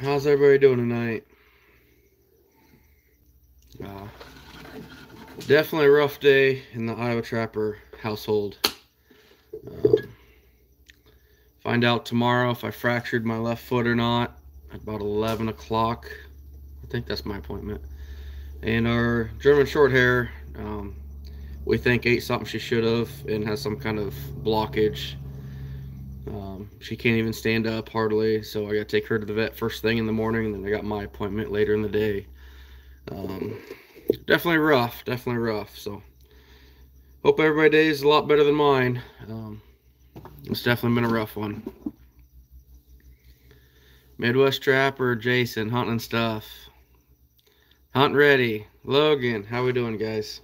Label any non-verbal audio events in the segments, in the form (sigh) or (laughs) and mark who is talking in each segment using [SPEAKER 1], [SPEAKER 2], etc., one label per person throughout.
[SPEAKER 1] How's everybody doing tonight? Uh, definitely a rough day in the Iowa Trapper household. Um, find out tomorrow if I fractured my left foot or not at about 11 o'clock. I think that's my appointment. And our German short hair, um, we think ate something she should have and has some kind of blockage. Um, she can't even stand up hardly, so I got to take her to the vet first thing in the morning, and then I got my appointment later in the day. Um, definitely rough, definitely rough. So hope everybody's day is a lot better than mine. Um, it's definitely been a rough one. Midwest Trapper, Jason, hunting stuff. Hunt ready. Logan, how we doing, guys?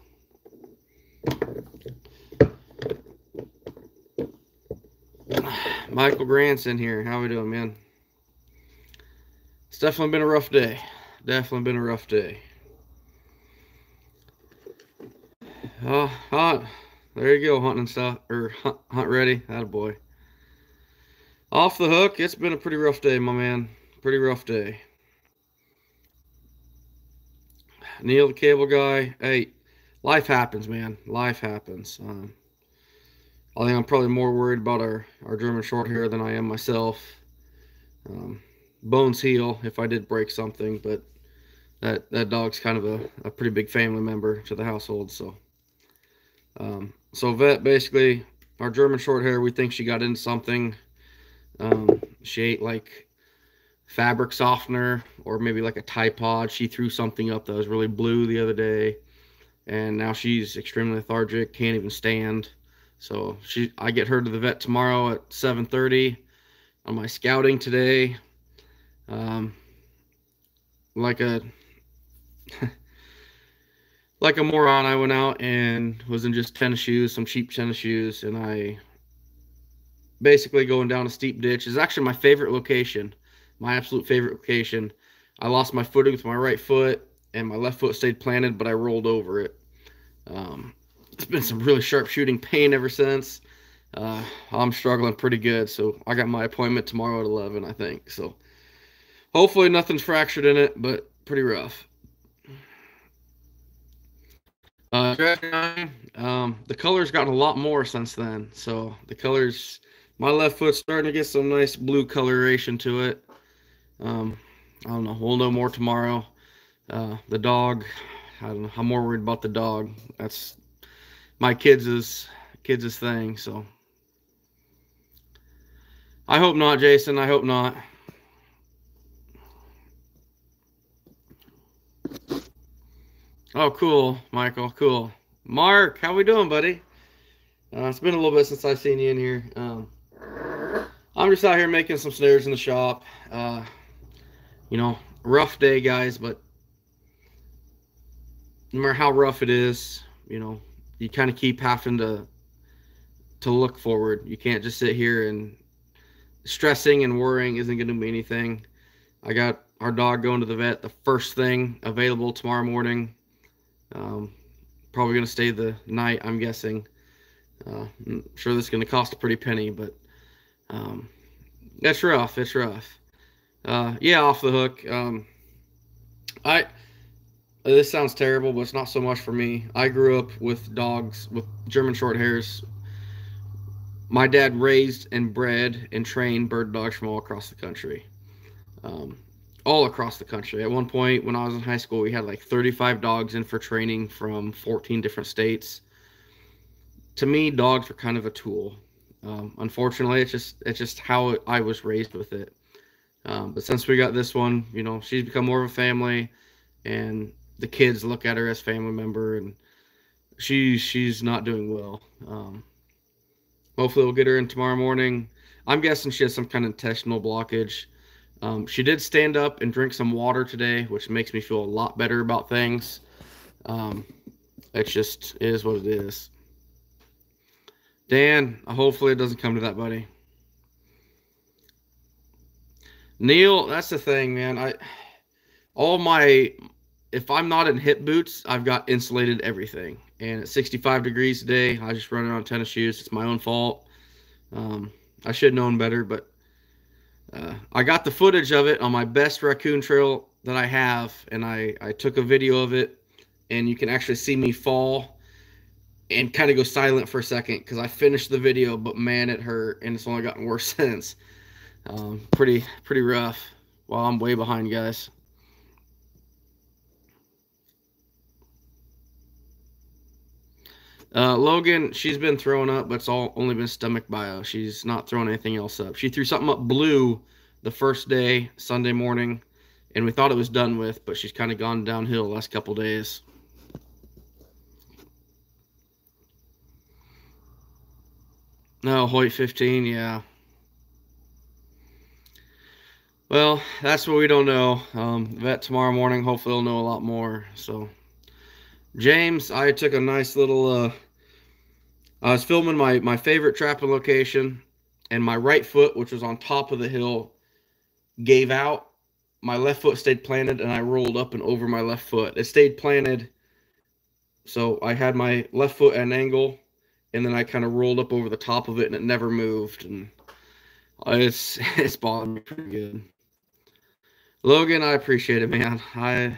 [SPEAKER 1] Michael Granson here. How we doing, man? It's definitely been a rough day. Definitely been a rough day. Oh, hunt. There you go, hunting stuff. Or hunt, hunt ready. That boy. Off the hook. It's been a pretty rough day, my man. Pretty rough day. Neil, the cable guy. Hey, life happens, man. Life happens. Um, I think I'm probably more worried about our, our German short hair than I am myself. Um, bones heal if I did break something, but that, that dog's kind of a, a pretty big family member to the household. So, um, so vet basically our German short hair, we think she got into something. Um, she ate like fabric softener or maybe like a Tide Pod. She threw something up that was really blue the other day. And now she's extremely lethargic, can't even stand. So she, I get her to the vet tomorrow at 7:30 on my scouting today. Um, like a (laughs) like a moron, I went out and was in just tennis shoes, some cheap tennis shoes, and I basically going down a steep ditch. is actually my favorite location, my absolute favorite location. I lost my footing with my right foot, and my left foot stayed planted, but I rolled over it. Um, it's been some really sharp shooting pain ever since. Uh, I'm struggling pretty good, so I got my appointment tomorrow at 11, I think. So hopefully nothing's fractured in it, but pretty rough. Uh, um, the color's gotten a lot more since then. So the colors, my left foot's starting to get some nice blue coloration to it. Um, I don't know. We'll know more tomorrow. Uh, the dog, I don't know. I'm more worried about the dog. That's my kids' kids' thing. So I hope not, Jason. I hope not. Oh, cool, Michael. Cool. Mark, how we doing, buddy? Uh, it's been a little bit since I've seen you in here. Um, I'm just out here making some snares in the shop. Uh, you know, rough day, guys, but no matter how rough it is, you know, you kind of keep having to to look forward. You can't just sit here and stressing and worrying isn't going to be anything. I got our dog going to the vet the first thing available tomorrow morning. Um, probably going to stay the night, I'm guessing. Uh, I'm sure this is going to cost a pretty penny, but um, that's rough. It's rough. Uh, yeah, off the hook. Um, I this sounds terrible, but it's not so much for me. I grew up with dogs with German short hairs. My dad raised and bred and trained bird dogs from all across the country. Um, all across the country. At one point, when I was in high school, we had like 35 dogs in for training from 14 different states. To me, dogs are kind of a tool. Um, unfortunately, it's just it's just how I was raised with it. Um, but since we got this one, you know, she's become more of a family, and the kids look at her as family member, and she she's not doing well. Um, hopefully, we'll get her in tomorrow morning. I'm guessing she has some kind of intestinal blockage. Um, she did stand up and drink some water today, which makes me feel a lot better about things. Um, it's just is what it is. Dan, hopefully it doesn't come to that, buddy. Neil, that's the thing, man. I all my if I'm not in hip boots, I've got insulated everything. And at 65 degrees today, I just run around tennis shoes. It's my own fault. Um, I should have known better, but uh, I got the footage of it on my best raccoon trail that I have, and I, I took a video of it, and you can actually see me fall and kind of go silent for a second because I finished the video, but man, it hurt, and it's only gotten worse (laughs) since. Um, pretty pretty rough. Well, I'm way behind, guys. Uh, Logan, she's been throwing up, but it's all only been stomach bio. She's not throwing anything else up. She threw something up blue the first day, Sunday morning, and we thought it was done with, but she's kind of gone downhill the last couple days. No, Hoyt 15, yeah. Well, that's what we don't know. Um, vet tomorrow morning, hopefully, will know a lot more. So, James, I took a nice little. Uh, I was filming my my favorite trapping location, and my right foot, which was on top of the hill, gave out. My left foot stayed planted, and I rolled up and over my left foot. It stayed planted, so I had my left foot at an angle, and then I kind of rolled up over the top of it, and it never moved. And it's (laughs) it's bothering me pretty good. Logan, I appreciate it, man. I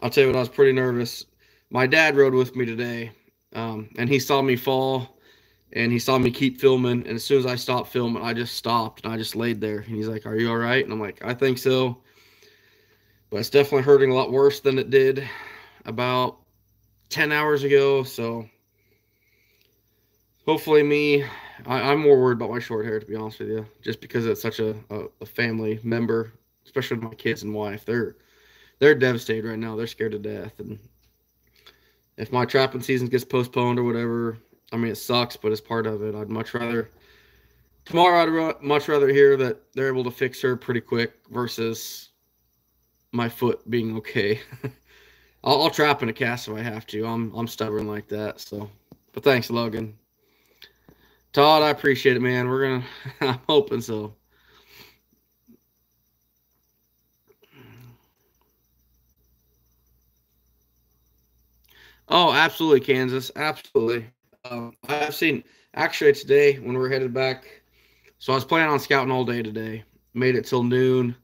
[SPEAKER 1] I'll tell you what, I was pretty nervous. My dad rode with me today, um, and he saw me fall, and he saw me keep filming. And as soon as I stopped filming, I just stopped and I just laid there. And he's like, "Are you all right?" And I'm like, "I think so." But it's definitely hurting a lot worse than it did about 10 hours ago. So hopefully, me, I, am more worried about my short hair, to be honest with you, just because it's such a, a, a family member especially my kids and wife. They're they're devastated right now. They're scared to death. And if my trapping season gets postponed or whatever, I mean it sucks, but it's part of it. I'd much rather tomorrow. I'd much rather hear that they're able to fix her pretty quick versus my foot being okay. (laughs) I'll, I'll trap in a cast if I have to. I'm I'm stubborn like that. So, but thanks, Logan. Todd, I appreciate it, man. We're gonna. (laughs) I'm hoping so. Oh, absolutely, Kansas. Absolutely. Um, I've seen actually today when we're headed back. So I was planning on scouting all day today. Made it till noon,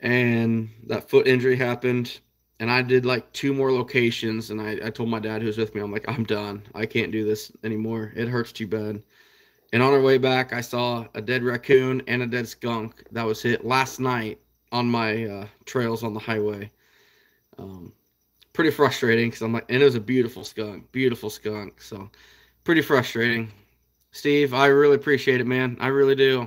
[SPEAKER 1] and that foot injury happened. And I did like two more locations, and I, I told my dad who was with me, I'm like, I'm done. I can't do this anymore. It hurts too bad. And on our way back, I saw a dead raccoon and a dead skunk that was hit last night on my uh, trails on the highway. Um, pretty frustrating because I'm like, and it was a beautiful skunk, beautiful skunk. So pretty frustrating. Steve, I really appreciate it, man. I really do.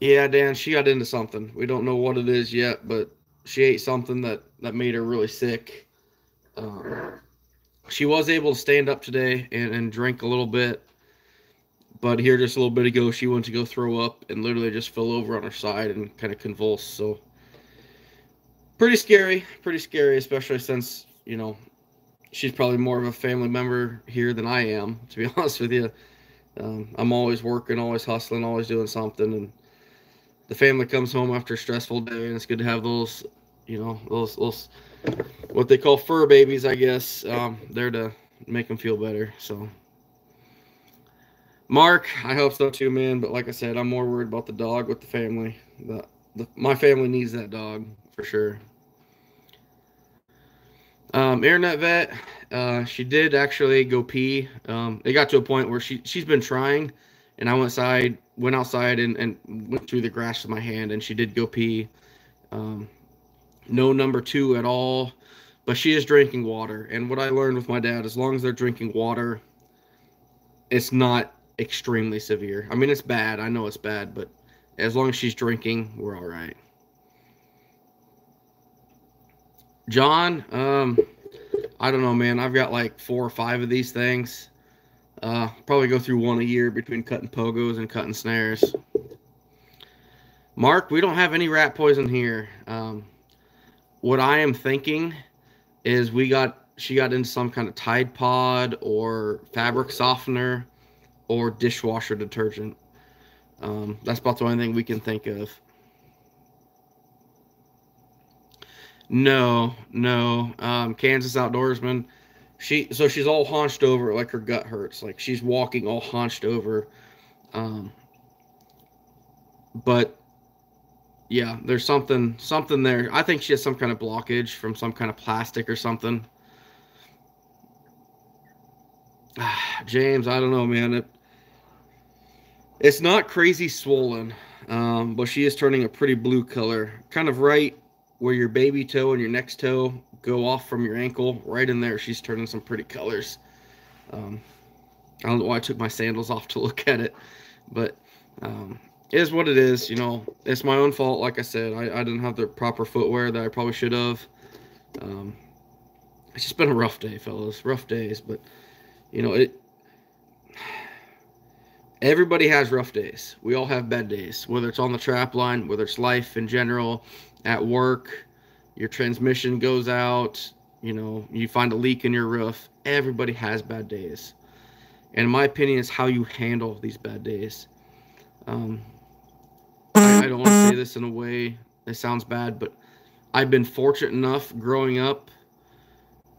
[SPEAKER 1] Yeah, Dan, she got into something. We don't know what it is yet, but she ate something that that made her really sick. Um, she was able to stand up today and, and drink a little bit, but here just a little bit ago, she went to go throw up and literally just fell over on her side and kind of convulsed. So pretty scary, pretty scary, especially since you know she's probably more of a family member here than I am. (laughs) To be honest with you, um, I'm always working, always hustling, always doing something, and the family comes home after a stressful day, and it's good to have those, you know, those those what they call fur babies, I guess, um, there to make them feel better. So. Mark, I hope so too, man. But like I said, I'm more worried about the dog with the family. The, the my family needs that dog for sure. Um, Internet vet, uh, she did actually go pee. Um, it got to a point where she she's been trying, and I went outside, went outside and, and went through the grass with my hand, and she did go pee. Um, no number two at all, but she is drinking water. And what I learned with my dad, as long as they're drinking water, it's not extremely severe. I mean, it's bad. I know it's bad, but as long as she's drinking, we're all right. John, um, I don't know, man. I've got like four or five of these things. Uh, probably go through one a year between cutting pogos and cutting snares. Mark, we don't have any rat poison here. Um, what I am thinking is we got she got into some kind of Tide Pod or fabric softener or dishwasher detergent. Um, that's about the only thing we can think of. No, no. Um, Kansas outdoorsman. She so she's all hunched over, like her gut hurts. Like she's walking all hunched over, Um, but yeah, there's something something there. I think she has some kind of blockage from some kind of plastic or something. (sighs) James, I don't know, man. It, it's not crazy swollen, um, but she is turning a pretty blue color, kind of right where your baby toe and your next toe go off from your ankle. Right in there, she's turning some pretty colors. Um, I don't know why I took my sandals off to (laughs) look at it, but um, is what it is. You know, it's my own fault. Like I said, I, I didn't have the proper footwear that I probably should have. Um, it's just been a rough day, fellas. Rough days, but you know it. (sighs) Everybody has rough days. We all have bad days, whether it's on the trap line, whether it's life in general, at work, your transmission goes out, you know, you find a leak in your roof. Everybody has bad days. And my opinion, it's how you handle these bad days. Um, I, I don't want to say this in a way that sounds bad, but I've been fortunate enough growing up.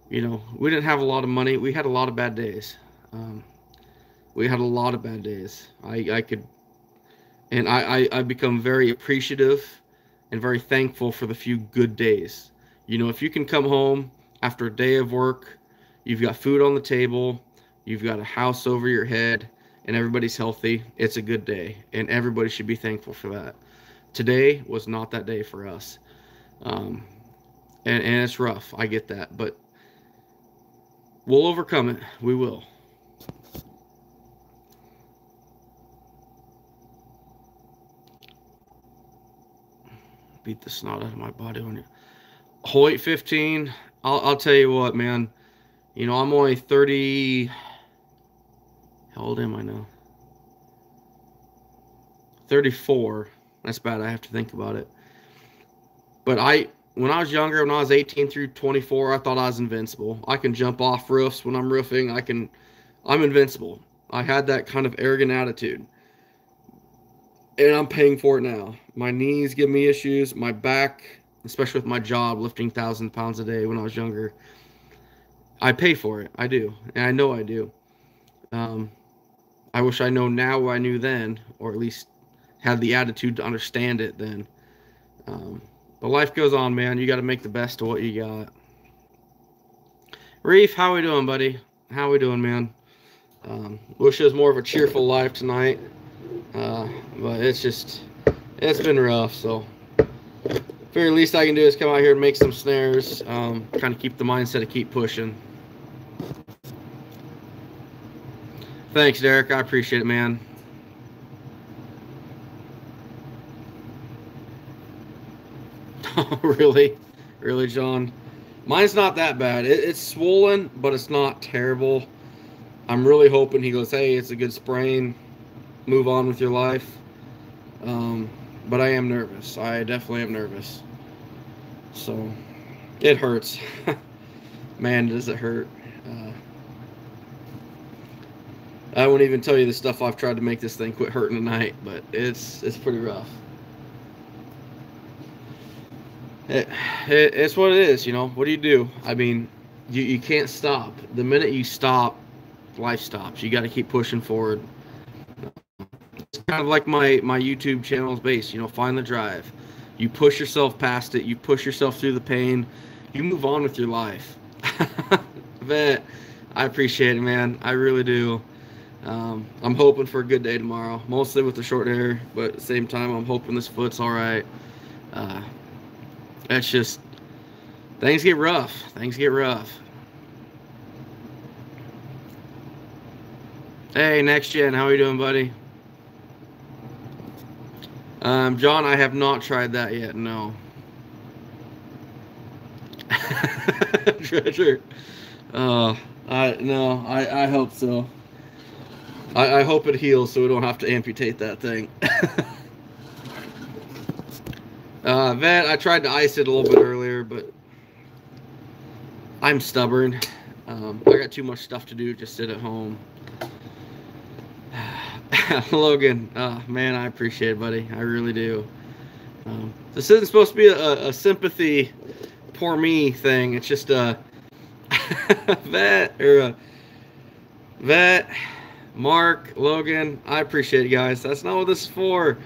[SPEAKER 1] You know, we didn't have a lot of money. We had a lot of bad days. Um, we had a lot of bad days. I, I could, and I, I, I become very appreciative and very thankful for the few good days. You know, if you can come home after a day of work, you've got food on the table, you've got a house over your head, and everybody's healthy, it's a good day. And everybody should be thankful for that. Today was not that day for us. Um, and, and it's rough. I get that. But we'll overcome it. We will. Beat the snot out of my body when you. Hoyt 15. I'll, I'll tell you what, man. You know, I'm only 30. How old am I now? 34. That's bad. I have to think about it. But I, when I was younger, when I was 18 through 24, I thought I was invincible. I can jump off roofs when I'm roofing. I can, I'm invincible. I had that kind of arrogant attitude. And I'm paying for it now. My knees give me issues. My back, especially with my job, lifting 1,000 pounds a day when I was younger. I pay for it. I do. And I know I do. Um, I wish I know now what I knew then, or at least had the attitude to understand it then. Um, but life goes on, man. You got to make the best of what you got. Reef, how we doing, buddy? How we doing, man? Um, wish it was more of a cheerful life tonight, uh, but it's just it's been rough. So, very least I can do is come out here and make some snares, um, kind of keep the mindset to keep pushing. Thanks, Derek. I appreciate it, man. (laughs) really? Really, John? Mine's not that bad. It, it's swollen, but it's not terrible. I'm really hoping he goes, hey, it's a good sprain. Move on with your life. Um, but I am nervous. I definitely am nervous. So, it hurts. (laughs) Man, does it hurt. Uh, I won't even tell you the stuff I've tried to make this thing quit hurting tonight, but it's it's pretty rough. It, it, it's what it is, you know. What do you do? I mean, you, you can't stop. The minute you stop, life stops. You got to keep pushing forward. Kind of like my my YouTube channel's base. You know, find the drive. You push yourself past it. You push yourself through the pain. You move on with your life. (laughs) but I appreciate it, man. I really do. Um, I'm hoping for a good day tomorrow, mostly with the short hair, but at the same time, I'm hoping this foot's all right. Uh, it's just things get rough. Things get rough. Hey, next gen, how are you doing, buddy? Um, John, I have not tried that yet. No. (laughs) Treasure. Uh, I no, I I hope so. I, I hope it heals so we don't have to amputate that thing. (laughs) uh, Vet, I tried to ice it a little bit earlier, but I'm stubborn. Um, I got too much stuff to do. Just sit at home. (laughs) Logan, uh, man, I appreciate it, buddy. I really do. Um, this isn't supposed to be a, a sympathy, poor me thing. It's just a (laughs) vet or a vet Mark, Logan, I appreciate it, guys. That's not what this is for.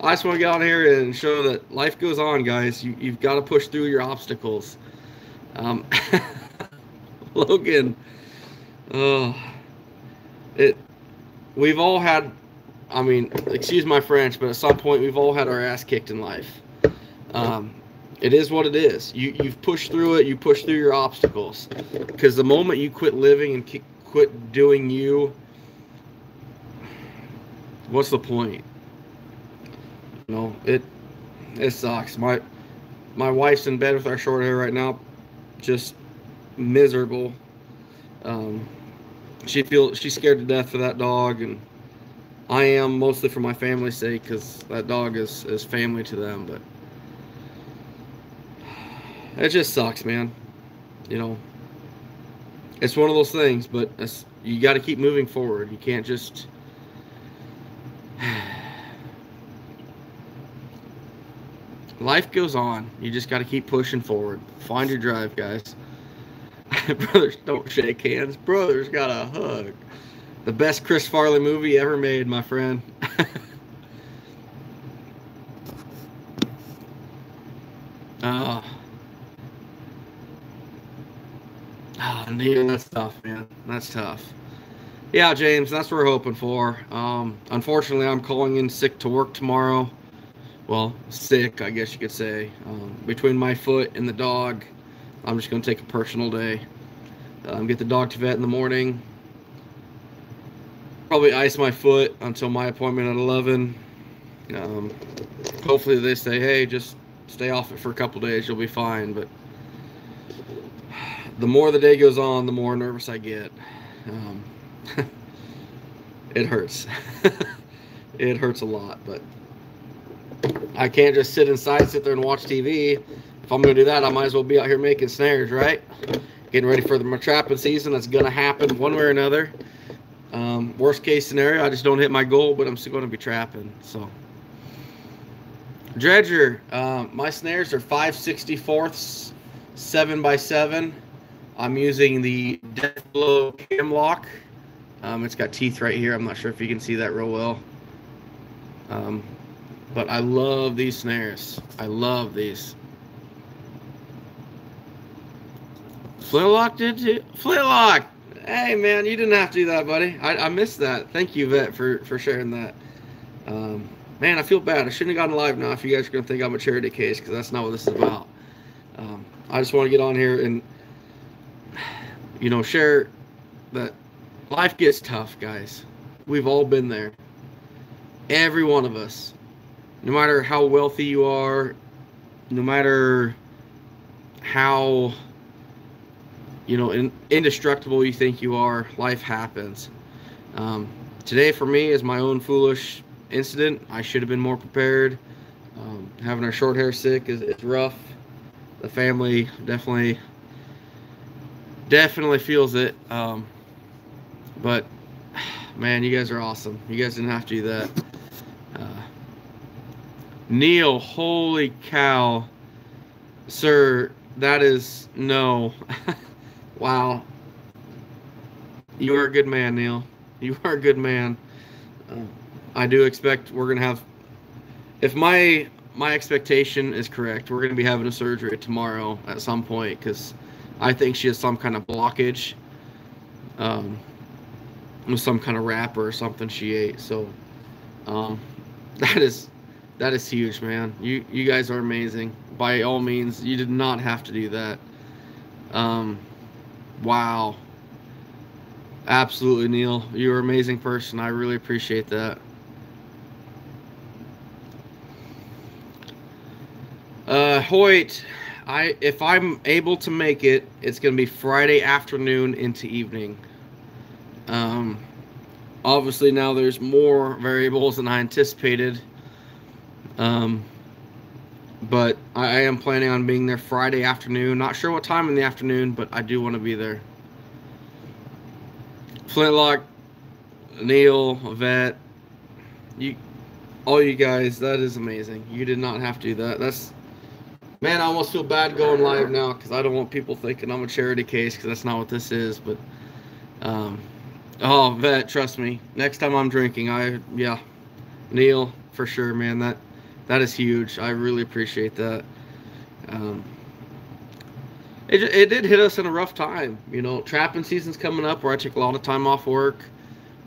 [SPEAKER 1] I just want to get on here and show that life goes on, guys. You, you've got to push through your obstacles. Um, (laughs) Logan, oh, it. We've all had, I mean, excuse my French, but at some point we've all had our ass kicked in life. Um, it is what it is. You you've pushed through it. You push through your obstacles, because the moment you quit living and quit doing you, what's the point? You know, it it sucks. My my wife's in bed with our short hair right now, just miserable. Um, she feels she's scared to death for that dog, and I am mostly for my family's sake because that dog is is family to them. But it just sucks, man. You know, it's one of those things, but you got to keep moving forward. You can't just (sighs) life goes on. You just got to keep pushing forward. Find your drive, guys. (laughs) Brothers don't shake hands. Brothers got a hug. The best Chris Farley movie ever made, my friend. oh. (laughs) Oh, Neil, that's tough, man. That's tough. Yeah, James, that's what we're hoping for. Um, unfortunately, I'm calling in sick to work tomorrow well, sick, I guess you could say. Um, between my foot and the dog, I'm just going to take a personal day. Um, get the dog to vet in the morning. Probably ice my foot until my appointment at 11. Um, hopefully they say, hey, just stay off it for a couple days. You'll be fine. But the more the day goes on, the more nervous I get. Um, (laughs) it hurts. (laughs) it hurts a lot, but I can't just sit inside, sit there and watch TV. If I'm going to do that, I might as well be out here making snares, right? Getting ready for the trapping season. That's going to happen one way or another. Um, worst case scenario, I just don't hit my goal, but I'm still going to be trapping. So, Dredger, um, my snares are 5 64ths, 7 by 7 I'm using the Deathblow Cam Lock. Um, it's got teeth right here. I'm not sure if you can see that real well. Um, but I love these snares. I love these. Flintlock did you? Flintlock! Hey man, you didn't have to do that, buddy. I, I missed that. Thank you, Vet, for, for sharing that. Um, man, I feel bad. I shouldn't have gotten live now if you guys are to think I'm a charity case because that's not what this is about. Um, I just want to get on here and, you know, share that life gets tough, guys. We've all been there. Every one of us no matter how wealthy you are, no matter how you know in, indestructible you think you are, life happens. Um, today for me is my own foolish incident. I should have been more prepared. Um, having our short hair sick is, is rough. The family definitely definitely feels it. Um, but (sighs) man, you guys are awesome. You guys didn't have to do that. Neil, holy cow. Sir, that is no. (laughs) wow. You are a good man, Neil. You are a good man. Uh, I do expect we're going to have if my my expectation is correct, we're going to be having a surgery tomorrow at some point cuz I think she has some kind of blockage um with some kind of wrapper or something she ate. So um (laughs) that is that is huge, man. You you guys are amazing. By all means, you did not have to do that. Um, wow. Absolutely, Neil. You're an amazing person. I really appreciate that. Uh, Hoyt, I if I'm able to make it, it's gonna be Friday afternoon into evening. Um, obviously now there's more variables than I anticipated. Um, but I, am planning on being there Friday afternoon. Not sure what time in the afternoon, but I do want to be there. Flintlock, Neil, Vet, you, all you guys, that is amazing. You did not have to do that. That's, man, I almost feel bad going live now because I don't want people thinking I'm a charity case because that's not what this is. But, um, Oh, vet, trust me. Next time I'm drinking, I yeah, Neil for sure, man. That that is huge. I really appreciate that. Um, it, it did hit us in a rough time. You know, trapping season's coming up where I take a lot of time off work.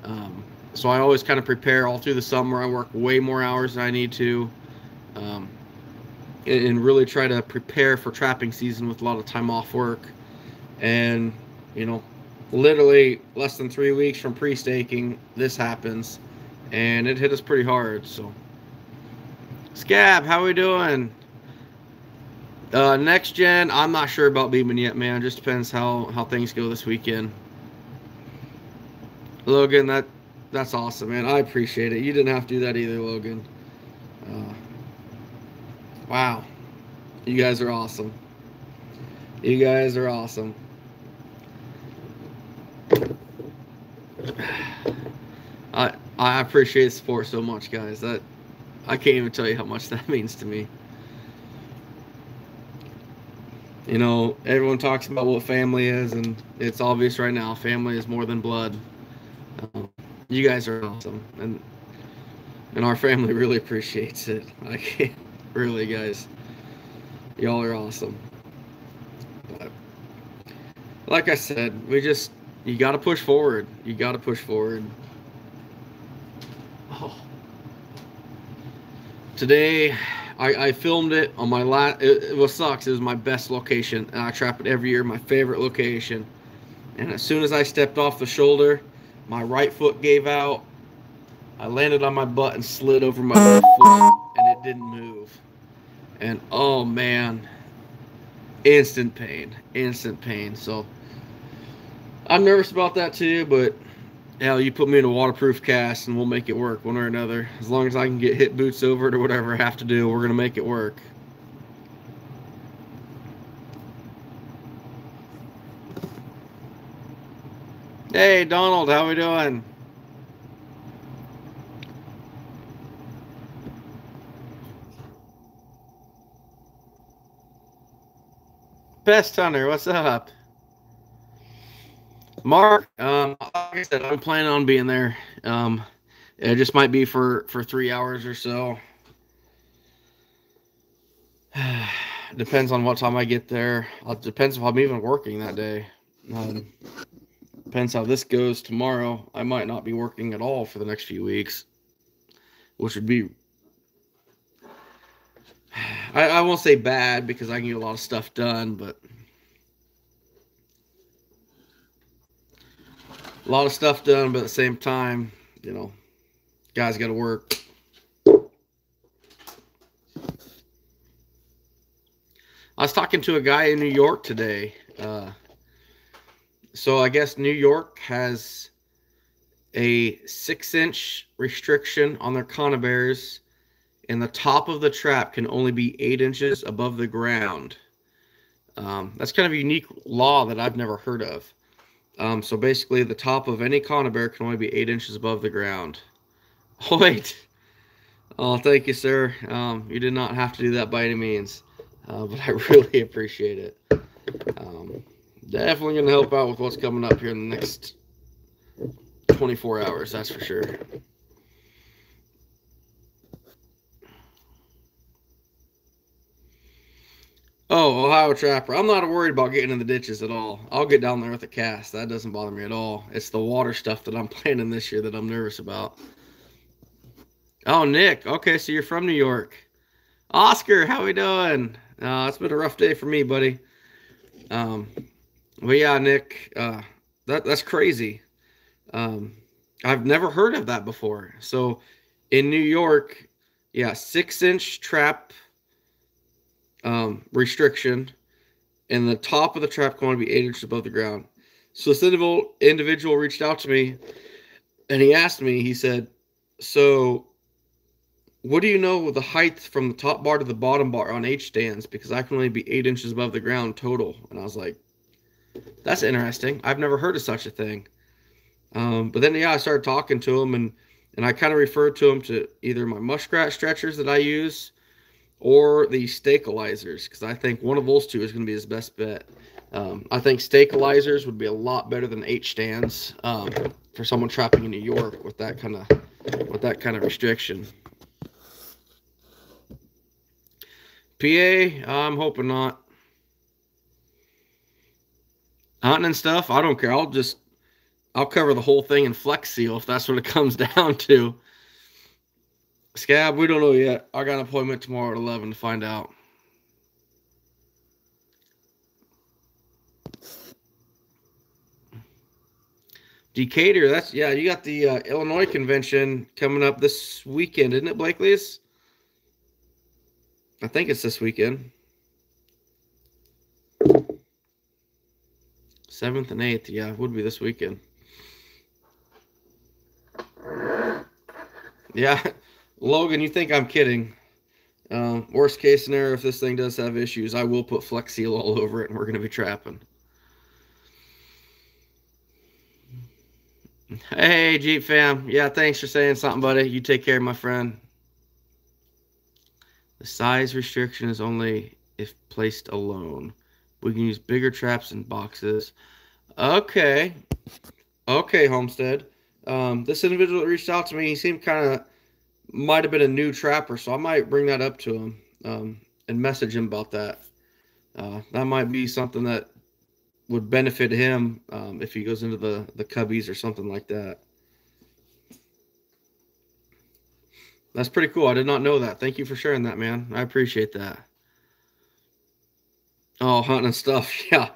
[SPEAKER 1] Um, so I always kind of prepare all through the summer. I work way more hours than I need to. Um, and, and really try to prepare for trapping season with a lot of time off work. And, you know, literally less than three weeks from pre-staking, this happens. And it hit us pretty hard, so. Scab, how are we doing? Uh, next gen, I'm not sure about Beeman yet, man. Just depends how how things go this weekend. Logan, that that's awesome, man. I appreciate it. You didn't have to do that either, Logan. Uh, wow, you guys are awesome. You guys are awesome. (sighs) I I appreciate support so much, guys. That I can't even tell you how much that (laughs) means to me. You know, everyone talks about what family is, and it's obvious right now. Family is more than blood. Um, you guys are awesome, and and our family (laughs) really appreciates it. I can't (laughs) really, guys. Y'all are awesome. But like I said, we just you got to push forward. You got to push forward. Oh. Today, I, I filmed it on my last. It, it what sucks was my best location, and I trap it every year. My favorite location. And as soon as I stepped off the shoulder, my right foot gave out. I landed on my butt and slid over my left foot, and it didn't move. And oh man, instant pain, instant pain. So I'm nervous about that too, but hell, you put me in a waterproof cast and we'll make it work one or another. As long as I can get hip boots over it or whatever I have to do, we're gonna make it work. Hey Donald, how we doing? Best Hunter, what's up? Mark, um, like I said, I'm planning on being there. Um, it just might be for for three hours or so. (sighs) depends on what time I get there. It depends if I'm even working that day. Um, depends how this goes tomorrow. I might not be working at all for the next few weeks, which would be. (sighs) I, I won't say bad because I can get a lot of stuff done, but a lot of stuff done, but at the same time, you know, guys got to work. I was talking to a guy in New York today. Uh, so I guess New York has a six inch restriction on their conibears, and the top of the trap can only be eight inches above the ground. Um, that's kind of a unique law that I've never heard of. Um, so basically, the top of any conibear can only be eight inches above the ground. (laughs) Oh, wait. Oh, thank you, sir. Um, you did not have to do that by any means, uh, but I (laughs) really appreciate it. Um, definitely going to help out with what's coming up here in the next 24 hours, that's for sure. Oh, Ohio Trapper. I'm not worried about getting in the ditches at all. I'll get down there with a cast. That doesn't bother me at all. It's the water stuff that I'm (laughs) planning this year that I'm nervous about. Oh, Nick. Okay, so you're from New York. Oscar, how are we doing? Uh, it's been a rough day for me, buddy. Um, but yeah, Nick, uh, that that's crazy. Um, I've never heard of that before. So, in New York, yeah, six inch trap um, restriction, and the top of the trap going to be eight inches above the ground. So this individual, individual reached out to me, and he asked me. He said, "So, what do you know the height from the top bar to the bottom bar on H stands? Because I can only be eight inches above the ground total." And I was like, "That's interesting. I've never heard of such a thing." Um, but then yeah, I started talking to him, and and I kind of referred to him to either my muskrat stretchers that I use or the stabilizers because I think one of those two is going to be his best bet. Um, I think stabilizers would be a lot better than H stands um, for someone trapping in New York with that kind of with that kind of restriction. PA, I'm hoping not. Hunting and stuff, I don't care. I'll just I'll cover the whole thing in Flex Seal if that's what it (laughs) comes down to. Scab, we don't know yet. I got an appointment tomorrow at 11 to find out. Decatur, that's yeah. You got the uh, Illinois convention coming up this weekend, isn't it, Blakely's? I think it's this weekend. Seventh and eighth, yeah, would be this weekend. Yeah, Logan, you think I'm kidding? Um, worst case scenario, if this thing does have issues, I will put Flex Seal all over it, and we're going to be trapping. Hey, Jeep fam. Yeah, thanks for saying something, buddy. You take care, my friend. The size restriction is only if placed alone. We can use bigger traps and boxes. Okay. Okay, Homestead. Um, this individual that reached out to me, he seemed kind of might have been a new trapper, so I might bring that up to him um, and message him about that. Uh, that might be something that would benefit him um, if he goes into the the cubbies or something like that. That's pretty cool. I did not know that. Thank you for sharing that, man. I appreciate that. Oh, hunting and stuff. (laughs) Yeah,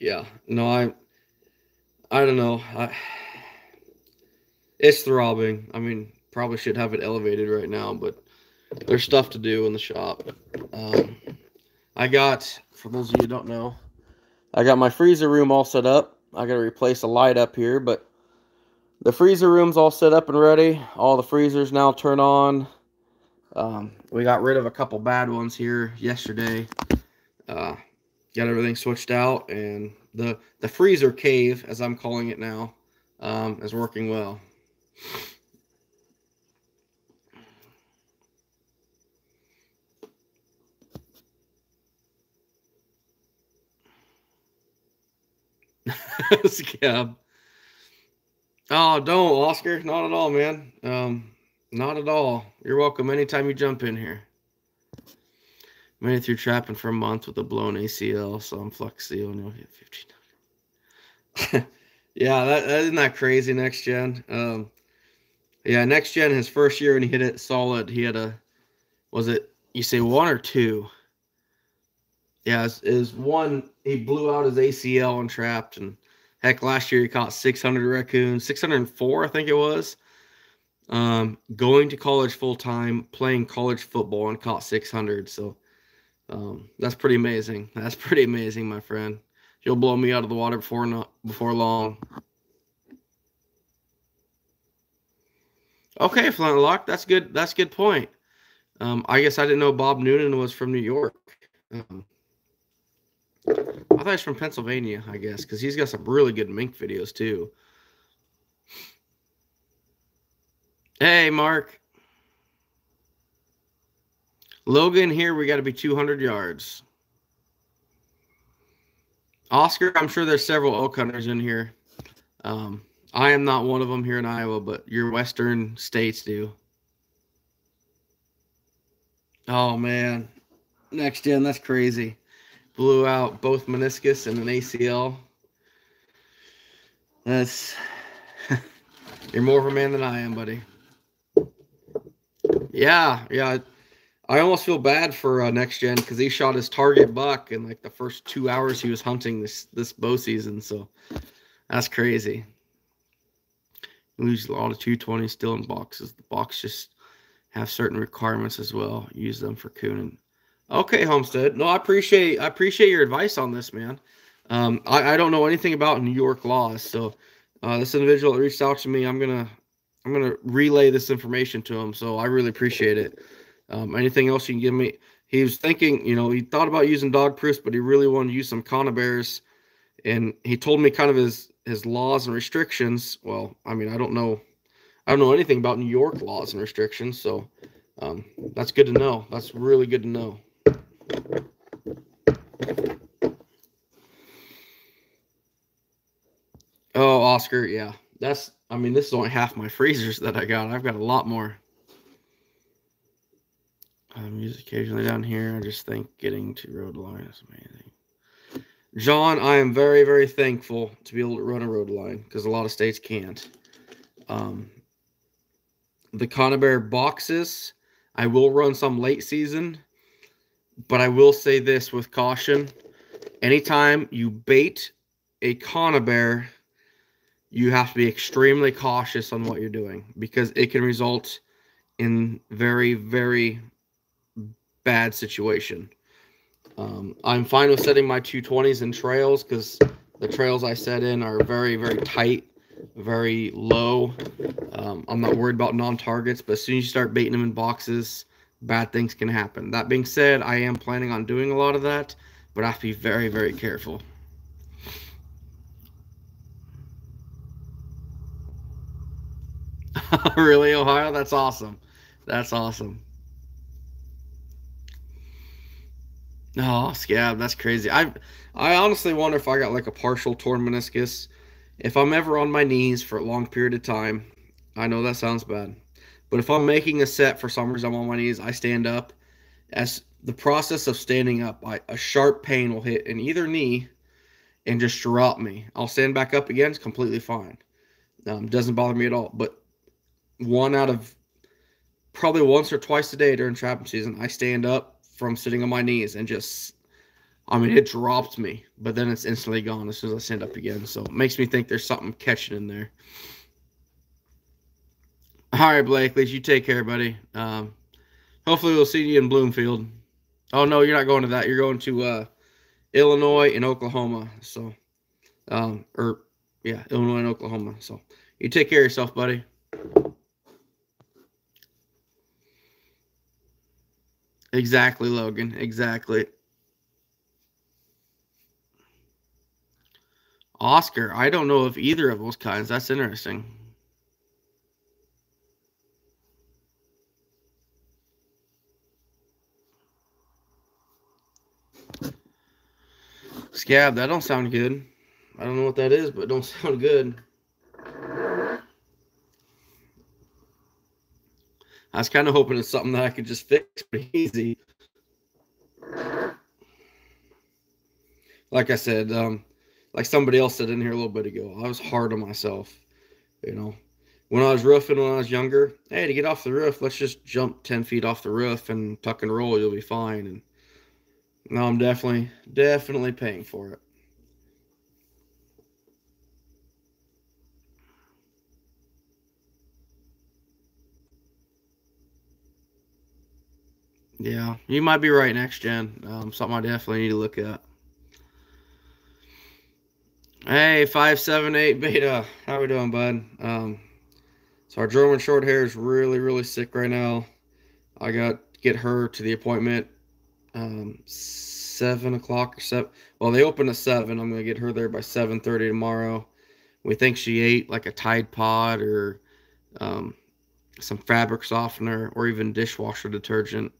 [SPEAKER 1] yeah. No, I, I don't know. I, it's throbbing. I mean, probably should have it elevated right now, but there's stuff to do in the shop. Um, I got, for those of you who don't know, I got my freezer room all set up. I got to replace a light up here, but the freezer room's all set up and ready. All the freezers now turn on. Um, we got rid of a couple bad ones here yesterday. Uh, got everything switched out, and the the freezer cave, as I'm calling it now, um, is working well. (laughs) Scab. Oh, don't, Oscar. Not at all, man. Um, not at all. You're welcome anytime you jump in here. Made it through trapping for a month with a blown ACL, so I'm Flex Seal and you'll 15. (laughs) yeah, that, that isn't that crazy. Next gen. Um, yeah, next gen. His first year when he hit it solid, he had a. Was it you say one or two? Yeah, is one. He blew out his ACL and trapped, and heck, last year he caught 600 raccoons, 604, I think it was. Um, going to college full time, playing college football, and caught 600. So um, that's pretty amazing. (laughs) That's pretty amazing, my friend. You'll blow me out of the water before not before long. Okay, Flintlock, that's good. That's a good point. Um, I guess I didn't know Bob Noonan was from New York. Um, I thought he's from Pennsylvania, I guess, because he's got some really good mink videos too. Hey, Mark. Logan, here we got to be 200 yards. Oscar, I'm sure there's several elk hunters in here. Um, I am not one of them here in Iowa, but your western states do. Oh man, next gen, that's crazy blew out both meniscus and an ACL. That's (laughs) you're more of a man than I am, buddy. Yeah, yeah. I almost feel bad for uh, next gen because he shot his target buck in like the first two hours he was hunting this this bow season. So that's crazy. Lose a lot of 220 still in boxes. The box just have certain requirements as well. Use them for cooning. Okay, Homestead. No, I appreciate I appreciate your advice on this, man. Um, I, I don't know anything about New York laws, so uh, this individual that reached out to me, I'm gonna I'm gonna relay this information to him. So I really appreciate it. Um, anything else you can give me? He was thinking, you know, he thought about using dog proofs, but he really wanted to use some conibears, and he told me kind of his his laws and restrictions. Well, I mean, I don't know, I don't know anything about New York laws and restrictions, so um, that's good to know. That's really good to know. Oh, Oscar, yeah. That's I mean, this is only half my freezers that I got. I've got a lot more. I um, use occasionally down here. I just think getting to road line is amazing. John, I am very, very thankful to be able to run a road line because a lot of states can't. Um, the Conibear boxes, I will run some late season, but I will say this with caution. Anytime you bait a Conibear, you have to be extremely cautious on what you're doing because it can result in very, very bad situation. Um, I'm fine with setting my 220s in trails because the trails I set in are very, very tight, very low. Um, I'm not worried about non-targets, but as soon as you start baiting them in boxes, bad things can happen. That being said, I am planning on doing a lot of that, but I have to be very, very careful. (laughs) really, Ohio? That's awesome. That's awesome. Oh, scab, that's crazy. I I honestly wonder if I got like a partial torn meniscus. If I'm ever on my knees for a long period of time, I know that sounds bad. But if I'm making a set for some reason I'm on my knees, I stand up. As the process of standing up, I, a sharp pain will hit in either knee and just drop me. I'll stand back up again, it's completely fine. Um, doesn't bother me at all. But one out of probably once or twice a day during trapping season, I stand up from sitting on my knees and just I mean it dropped me, but then it's instantly gone as soon as I stand up again. So it makes me think there's something catching in there. All right, Blake, you take care, buddy. Um, hopefully we'll see you in Bloomfield. Oh no, you're not going to that. You're going to uh, Illinois and Oklahoma. So, um, or yeah, Illinois and Oklahoma. So you take care of yourself, buddy. Exactly, Logan. Exactly. Oscar, I don't know of either of those kinds. That's interesting. Scab, that don't sound good. I don't know what that is, but don't (laughs) sound good. I was kind of hoping it's something that I could just fix pretty easy. Like I said, um, like somebody else said in here a little bit ago, I was hard on myself. You know, when I was roofing when I was younger, hey, to get off the roof, let's just jump 10 feet off the roof and tuck and roll, you'll be fine. And now I'm definitely, definitely paying for it. Yeah, you might be right next gen. Um, something I definitely need to look at. Hey, 578 (laughs) Beta. How we doing, bud? Um, so our German short hair is really, really sick right now. I got get her to the appointment um, 7 o'clock or 7. Well, they open at 7. I'm to get her there by 7.30 tomorrow. We think she ate like a Tide Pod or um, some fabric softener or even dishwasher detergent.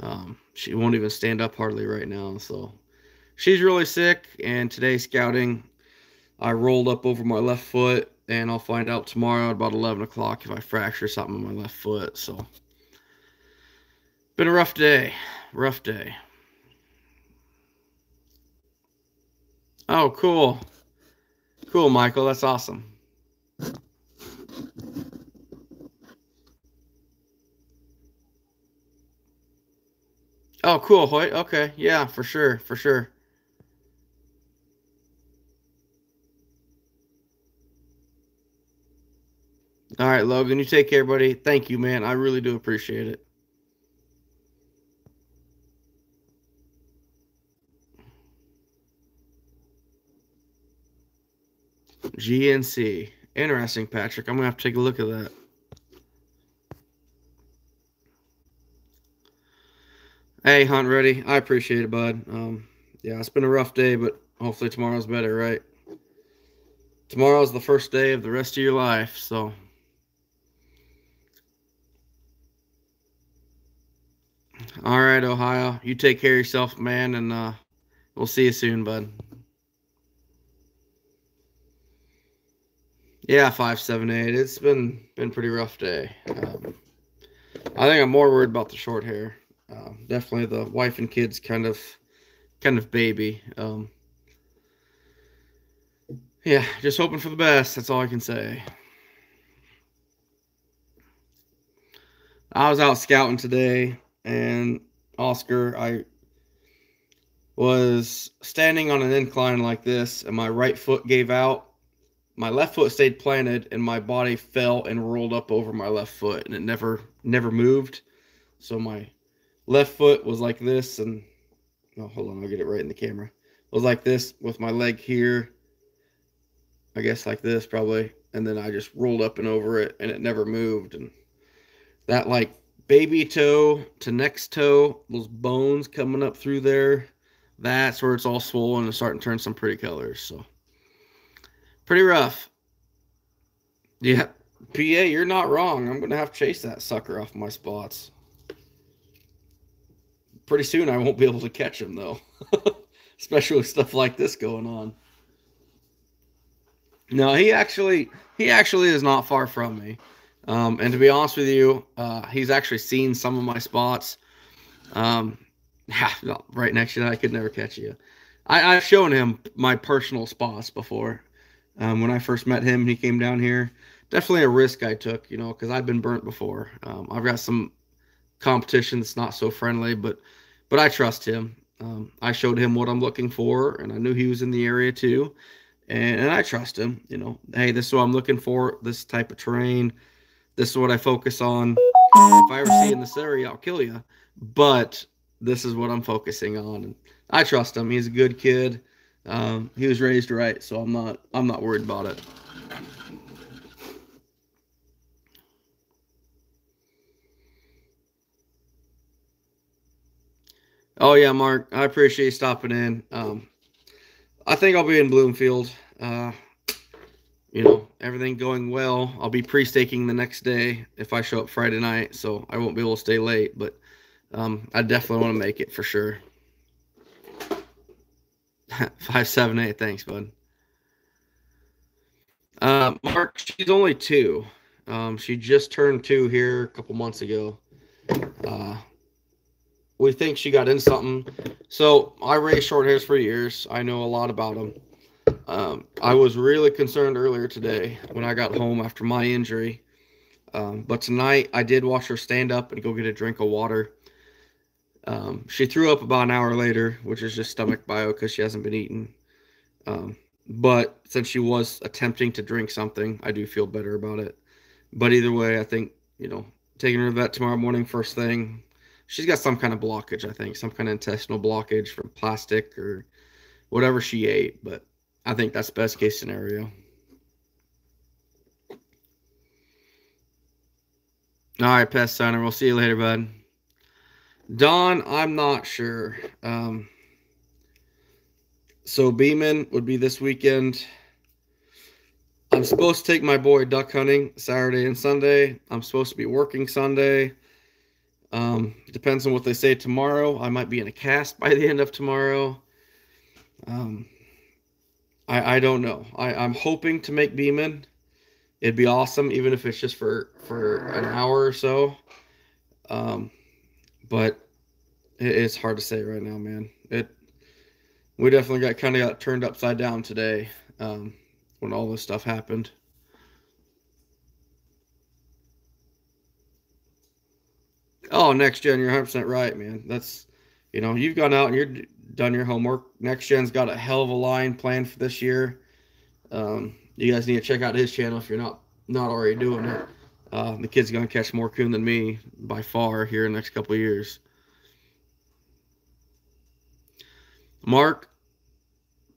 [SPEAKER 1] Um, she won't even stand up hardly right now. So she's really sick. And today, scouting, I rolled up over my left foot. And I'll find out tomorrow at about 11 o'clock if I fracture something in my left foot. So, been a rough day. Rough day. Oh, cool. Cool, Michael. That's awesome. Oh, cool, Hoyt. Okay, yeah, for sure, for sure. All right, Logan, you take care, buddy. Thank you, man. I really do appreciate it. GNC. Interesting, Patrick. I'm going to have to take a look at that. Hey, Hunt Ready. I appreciate it, bud. Um, yeah, it's been a rough day, but hopefully tomorrow's better, right? Tomorrow's the first day of the rest of your life, so. All right, Ohio. You take care of yourself, man, and uh, we'll see you soon, bud. Yeah, five seven eight. It's been been pretty rough day. Um, I think I'm more worried about the short hair. Um, definitely the wife and kids kind of kind of baby. Um, yeah, just hoping for the best. That's all I can say. I was out scouting today, and Oscar, I was standing on an incline like this, and my right foot gave out. My left foot stayed planted, and my body fell and rolled up over my left foot, and it never never moved. So my left foot was like this, and oh, hold on, I'll get it right in the camera. It was like this with my leg here. I guess like this probably, and then I just rolled up and over it, and it never moved, and that like baby toe to next toe, those bones coming up through there that's where it's all swollen and starting to turn some pretty colors. So pretty rough. Yeah, PA, you're not wrong. I'm gonna have to chase that sucker off my spots. Pretty soon I won't be able to catch him though. (laughs) Especially with stuff like this going on. No, he actually he actually is not far from me. Um, and to be honest with you, uh, he's actually seen some of my spots. Um, (laughs) right next to you. I could never catch you. I, have shown him my personal spots before. Um, when I first met him, he came down here. Definitely a risk I took, you know, because I've been burnt before. Um, I've got some competition that's not so friendly, but but I trust him. Um, I showed him what I'm looking for, and I knew he was in the area too, and, and I trust him. You know, hey, this is what I'm looking for. This type of terrain. This is what I focus on. If I ever see in this area, I'll kill you. But this is what I'm focusing on. And I trust him. He's a good kid. Um, he was raised right, so I'm not I'm not worried about it. Oh yeah, Mark, I appreciate you stopping in. Um, I think I'll be in Bloomfield. Uh, you know, everything going well. I'll be pre-staking the next day if I show up Friday night, so I won't be able to stay late. But um, I definitely want to make it for sure. (laughs) Five seven eight. Thanks, bud. Uh, Mark, she's only two. Um, she just turned two here a couple months ago. Uh, we think she got in something. So I raised short hairs for years. I know a lot about them. Um, I was really concerned earlier today when I got home after my injury. Um, but tonight I did watch her stand up and go get a drink of water. Um, she threw up about an hour later, which is just stomach bio because she hasn't been eating. Um, but since she was attempting to drink something, I do feel better about it. But either way, I think, you know, taking her to vet tomorrow morning, first thing, she's got some kind of blockage, I think, some kind of intestinal blockage from plastic or whatever she ate. But I think that's best case scenario. All right, Pest Center. We'll see you later, bud. Don, I'm not sure. Um, so Beeman would be this weekend. I'm supposed to take my boy duck hunting Saturday and Sunday. I'm supposed to be working Sunday. Um, depends on what they say tomorrow. I might be in a cast by the end of tomorrow. Um, I, I don't know. I, I'm hoping to make Beeman. It'd be awesome, even if it's just for, for an hour or so. Um, but it's hard to say right now, man. It we definitely got kind of got turned upside down today um, when all this stuff happened. Oh, next gen, you're 100 percent right, man. That's you know you've gone out and you're done your homework. Next gen's got a hell of a line planned for this year. Um, you guys need to check out his channel if you're not not already doing it. Uh, the kid's gonna catch more coon than me by far here in the next couple of years. Mark,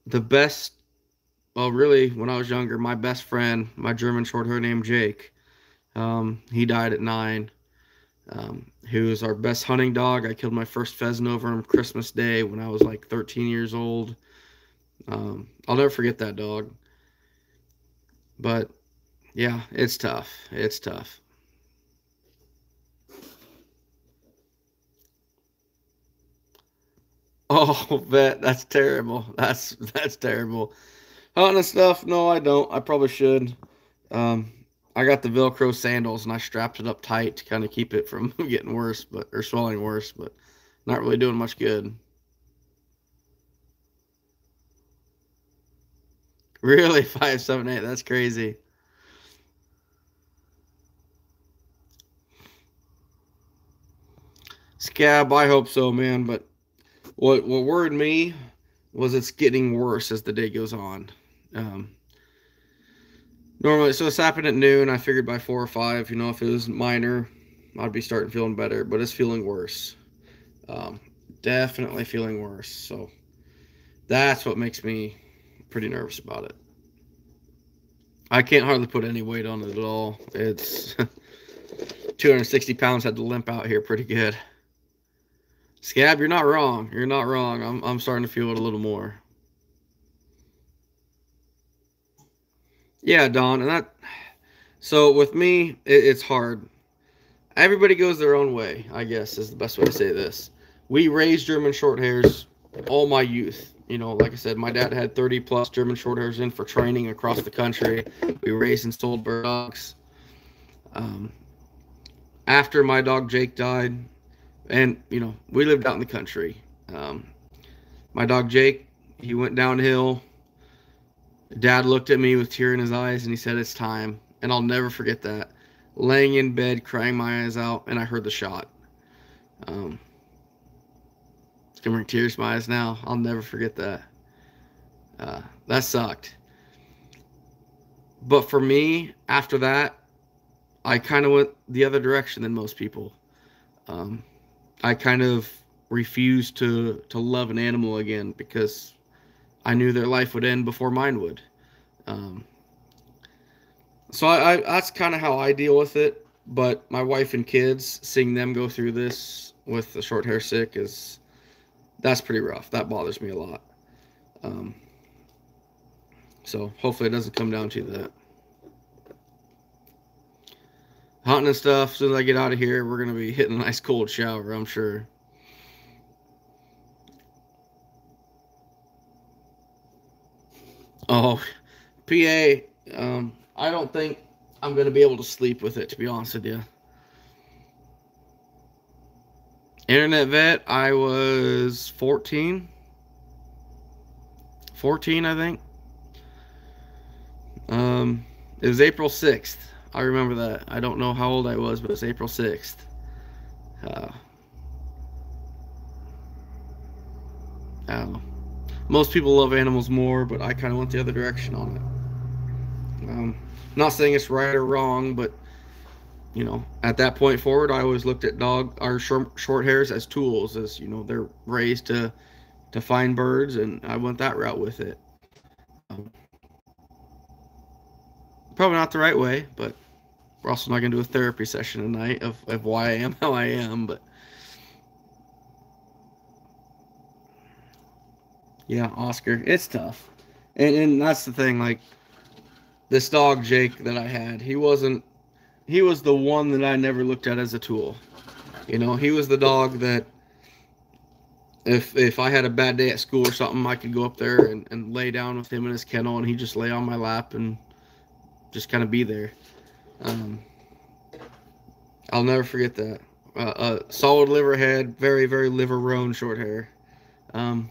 [SPEAKER 1] the best, well, really, when I was younger, my best friend, my German short hair named Jake, um, he died at nine. Um, he was our best hunting dog. I killed my first pheasant over him Christmas Day when I was like 13 years old. Um, I'll never forget that dog. But yeah, it's tough. It's tough. (laughs) Oh, bet that's terrible. That's that's terrible. Hunting stuff? No, I don't. I probably should. Um, I got the Velcro sandals and I strapped it up tight to kind of keep it from (laughs) getting worse, but or swelling worse, but not really doing much good. Really, (laughs) five seven eight? That's crazy. Scab, I hope so, man. But what what worried me was it's getting worse as the day goes on. Um, normally, so it's happened at noon. I figured by four or five, you know, if it was minor, I'd be starting feeling better. But it's feeling worse. Um, definitely feeling worse. So that's what makes me pretty nervous about it. I can't hardly put any weight on it at all. It's (laughs) 260 pounds. Had to limp out here pretty good. Scab, you're not wrong. You're not wrong. I'm, I'm starting to feel it a little more. Yeah, Don, and that. So with me, it, it's hard. Everybody goes their own way. I guess is the best way to say this. We raised German short hairs all my youth. You know, like I said, my dad had 30 plus German short hairs in for training across the country. We raised and sold bird dogs. Um, after my dog Jake died, and you know, we lived out in the country. Um, my dog Jake, he went downhill. Dad looked at me with tear in his eyes and he said, It's time. And I'll never forget that. Laying in bed, crying my eyes out, and I heard the shot. Um, it's gonna bring tears to my eyes now. I'll never forget that. Uh, that sucked. But for me, after that, I kind of went the other direction than most people. Um, I kind of refused to to love an animal again because I knew their life would end before mine would. Um, so I, I that's kind of how I deal with it. But my wife and kids, seeing them go through this with the short hair sick is that's pretty rough. That bothers me a lot. Um, so hopefully it doesn't come down to that. Hunting and stuff. As soon as I get out of here, we're gonna be hitting a nice cold shower. I'm sure. Oh, PA. Um, I don't think I'm gonna be able to sleep with it. To be honest with you. Internet vet. I was 14. 14, I think. Um, it was April 6th. I remember that. I don't know how old I was, but it's April 6th. Uh, uh, most people love animals more, but I kind of went the other direction on it. Um, not saying it's right or wrong, but you know, at that point forward, I always looked at dog our short, short hairs as tools, as you know, they're raised to to find birds, and I went that route with it. Um, probably not the right way, but we're also not going to do a therapy session tonight of, of why I am (laughs) how I am. But yeah, Oscar, it's tough. And, and that's the thing. Like this dog, Jake, that I had, he wasn't, he was the one that I never looked at as a tool. You know, he was the dog that if if I had a bad day at school or something, I could go up there and, and lay down with him in his kennel and he'd just lay on my lap and just kind of be there. Um, I'll never forget that. Uh, a solid liver head, very, very liver roan short hair. Um,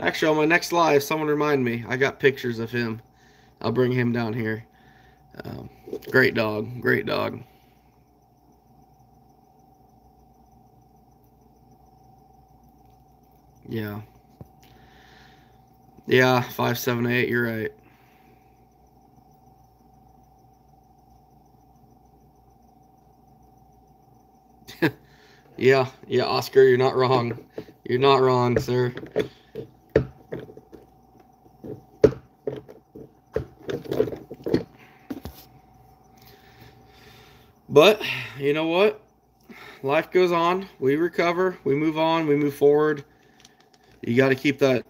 [SPEAKER 1] actually, on my next live, someone remind me. I got pictures of him. I'll bring him down here. Um, great dog, great dog. Yeah. Yeah, five, seven, eight. You're right. Yeah, yeah, Oscar, you're not wrong. You're not wrong, sir. But you know what? Life goes on. We recover. We move on. We move forward. You got to keep that.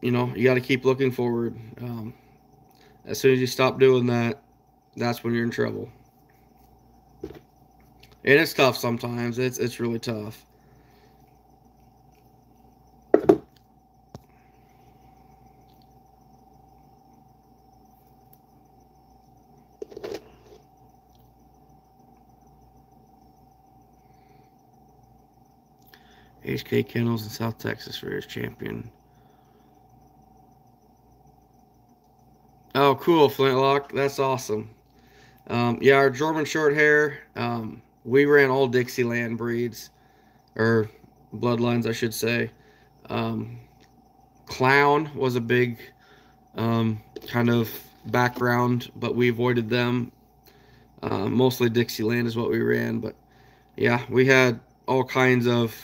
[SPEAKER 1] You know, you got to keep looking forward. Um, as soon as you stop doing that, that's when you're in trouble. It is tough sometimes. It's it's really tough. HK Kennels in South Texas for his champion. Oh, cool, Flintlock. That's awesome. Um, yeah, our German short hair. Um, we ran all Dixieland breeds, or bloodlines, I should say. Um, clown was a big um, kind of background, but we avoided them. Uh, mostly Dixieland is what we ran, but yeah, we had all kinds of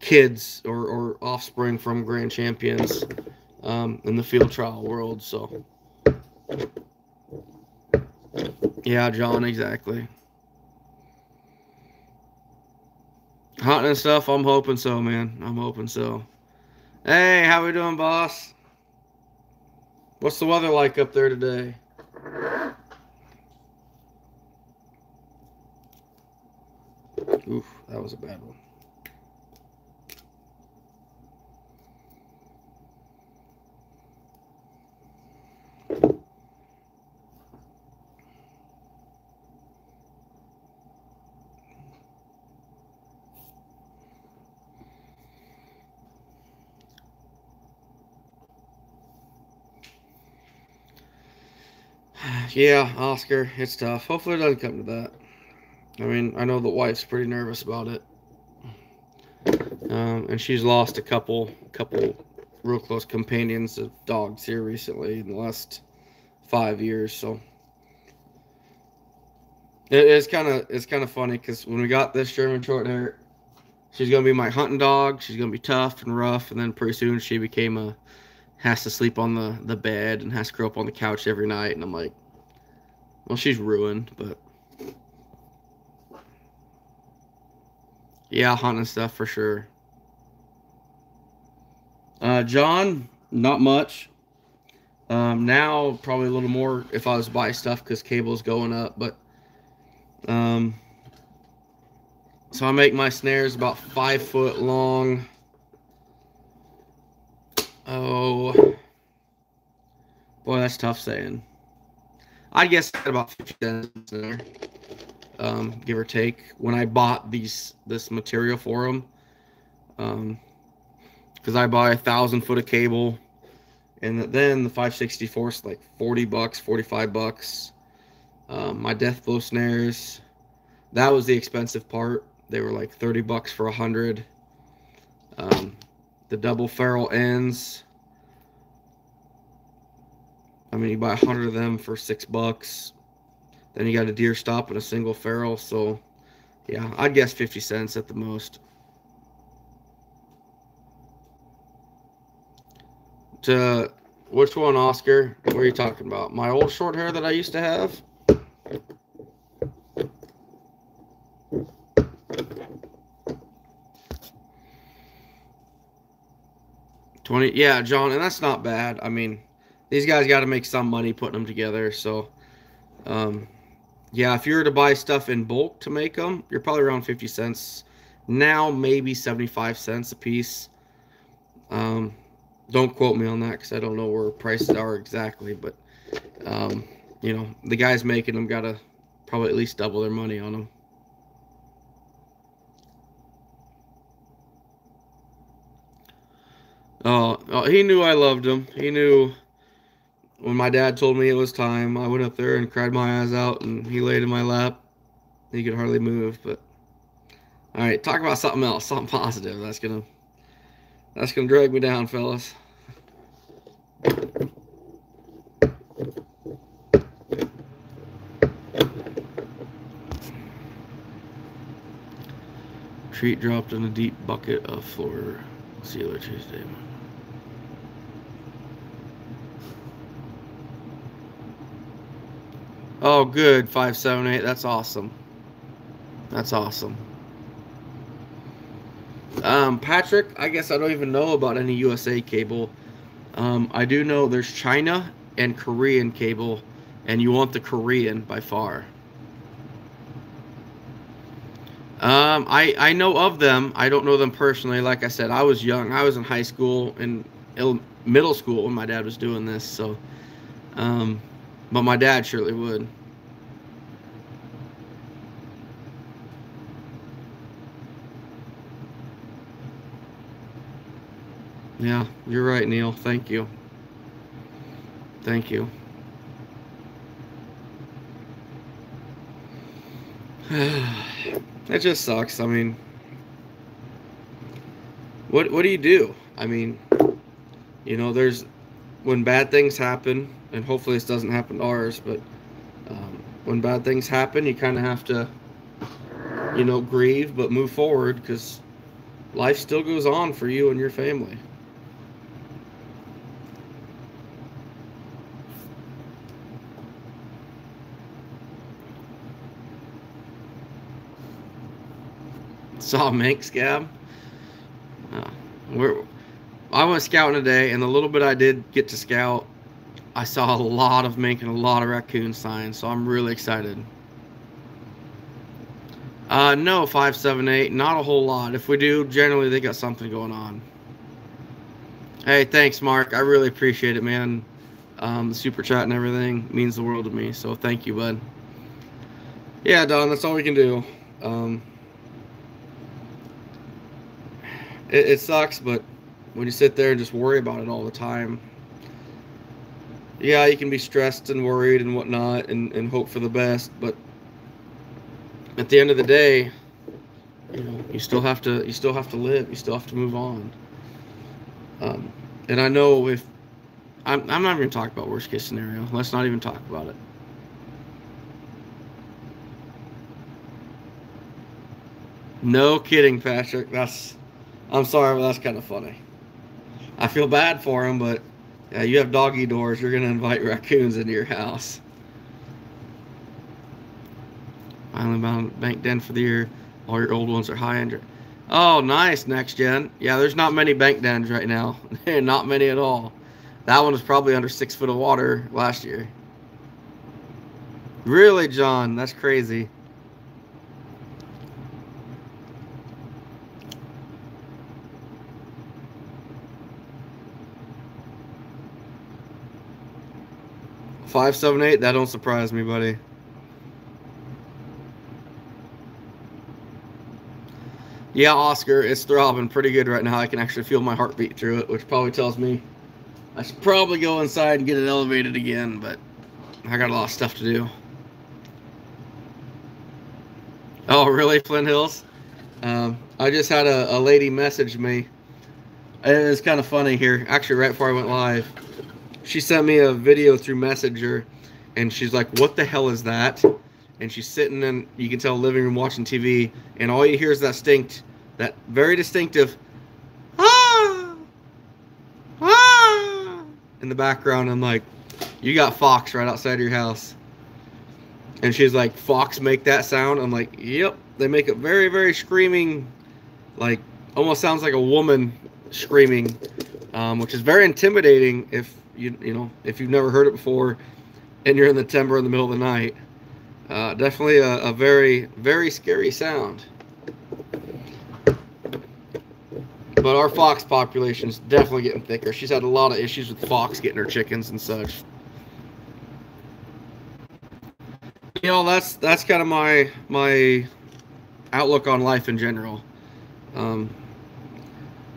[SPEAKER 1] kids or, or offspring from grand champions um, in the field trial world. So, yeah, John, exactly. Hunting and stuff, I'm hoping so, man. I'm hoping so. Hey, how we doing, boss? What's the weather like up there today? Oof, that was a bad one. Yeah, Oscar, it's tough. Hopefully it doesn't come to that. I mean, I know the wife's pretty nervous about it. Um, and she's lost a couple, couple real close companions of dogs here recently in the last five years. So it is kind of it's kind of funny because when we got this German short hair, she's gonna be my hunting dog. She's gonna be tough and rough, and then pretty soon she became a has to sleep on the the bed and has to curl up on the couch every night. And I'm like, well, she's ruined, but yeah, hunting stuff for sure. Uh, John, not much. Um, now probably a little more if I was buy stuff because cable's going up, but um, so I make my snares about five foot long. Oh, boy, that's tough saying. I guess I had about 50 cents there, um, give or take. When I bought these this material for them, um, because I buy a thousand foot of cable, and then the 564 is like 40 bucks, 45 bucks. Um, my death blow snares, that was the expensive part. They were like 30 bucks for a hundred. Um, the double ferrule ends I mean, you buy a hundred of them for six bucks. Then you got a deer stop and a single ferrule. So, yeah, I'd guess 50 cents at the most. To which one, Oscar? What are you talking about? My old short hair that I used to have? Twenty, yeah, John, and that's not bad. I mean, these guys got to make some money putting them together. So, um, yeah, if you were to buy stuff in bulk to make them, you're probably around 50 cents. Now, maybe 75 cents a piece. Um, don't quote me on that because I don't know where prices are exactly. But, um, you know, the guys making them got to probably at least double their money on them. Oh, oh, he knew I loved him. He knew when my dad told me it was time, I went up there and cried my eyes out, and he laid in my lap. He could hardly move, but all right, talk about something else, something positive. That's gonna that's gonna drag me down, fellas. Treat dropped in a deep bucket of floor sealer Tuesday. Oh, good. 578. That's awesome. That's awesome. Um, Patrick, I guess I don't even know about any USA cable. Um, I do know there's China and Korean cable, and you want the Korean by far. Um, I, I know of them. I don't know them personally. Like I said, I was young. I was in high school and middle school when my dad was doing this. So, um, but my dad surely would. Yeah, you're right, Neil. Thank you. Thank you. (sighs) it just sucks. I mean, what what do you do? I mean, you know, there's when bad things happen, and hopefully this doesn't happen to ours, but um, when bad things happen, you kind of have to, you know, grieve but move forward because life still goes on for you and your family. Saw mink scab. Uh, we're, I went scouting today, and the little bit I did get to scout, I saw a lot of mink and a lot of raccoon signs, so I'm really excited. Uh, no, 578, not a whole lot. If we do, generally they got something going on. Hey, thanks, Mark. I really appreciate it, man. Um, the super chat and everything means the world to me, so thank you, bud. Yeah, Don, that's all we can do. Um, it, it sucks, but when you sit there and just worry about it all the time, yeah, you can be stressed and worried and whatnot and, and hope for the best, but at the end of the day, you know, you still have to you still have to live. You still have to move on. Um, and I know if I'm, I'm not even talking about worst case scenario. Let's not even talk about it. No kidding, Patrick. That's I'm sorry, but that's kind of funny. I feel bad for him, but yeah, you have doggy doors. You're gonna invite raccoons into your house. Finally bound bank den for the year. All your old ones are high end. Oh, nice, next gen. Yeah, there's not many bank dens right now. (laughs) not many at all. That one was probably under six foot of water last year. Really, John? That's crazy. Five seven eight. That don't surprise me, buddy. Yeah, Oscar, it's throbbing pretty good right now. I can actually feel my heartbeat through it, which probably tells me I should probably go inside and get it elevated again, but I got a lot of stuff to do. Oh, really, Flint Hills? Um, I just had a, a lady message me. It was kind of funny here. Actually, right before I went live, she sent me a video through Messenger, and she's like, "What the hell is that?" And she's sitting in, you can tell, living room watching TV, and all you hear is that distinct that very distinctive ah ah in the background. I'm like, you got Fox right outside your house. And she's like, Fox make that sound? I'm like, yep. They make a very, very screaming, like almost sounds like a woman screaming, um, which is very intimidating if you you know if you've never heard it before, and you're in the timber in the middle of the night. Uh, definitely a, a very, very scary sound. But our fox population is definitely getting thicker. She's had a lot of issues with fox getting her chickens and such. You know, that's that's kind of my my outlook on life in general. Um,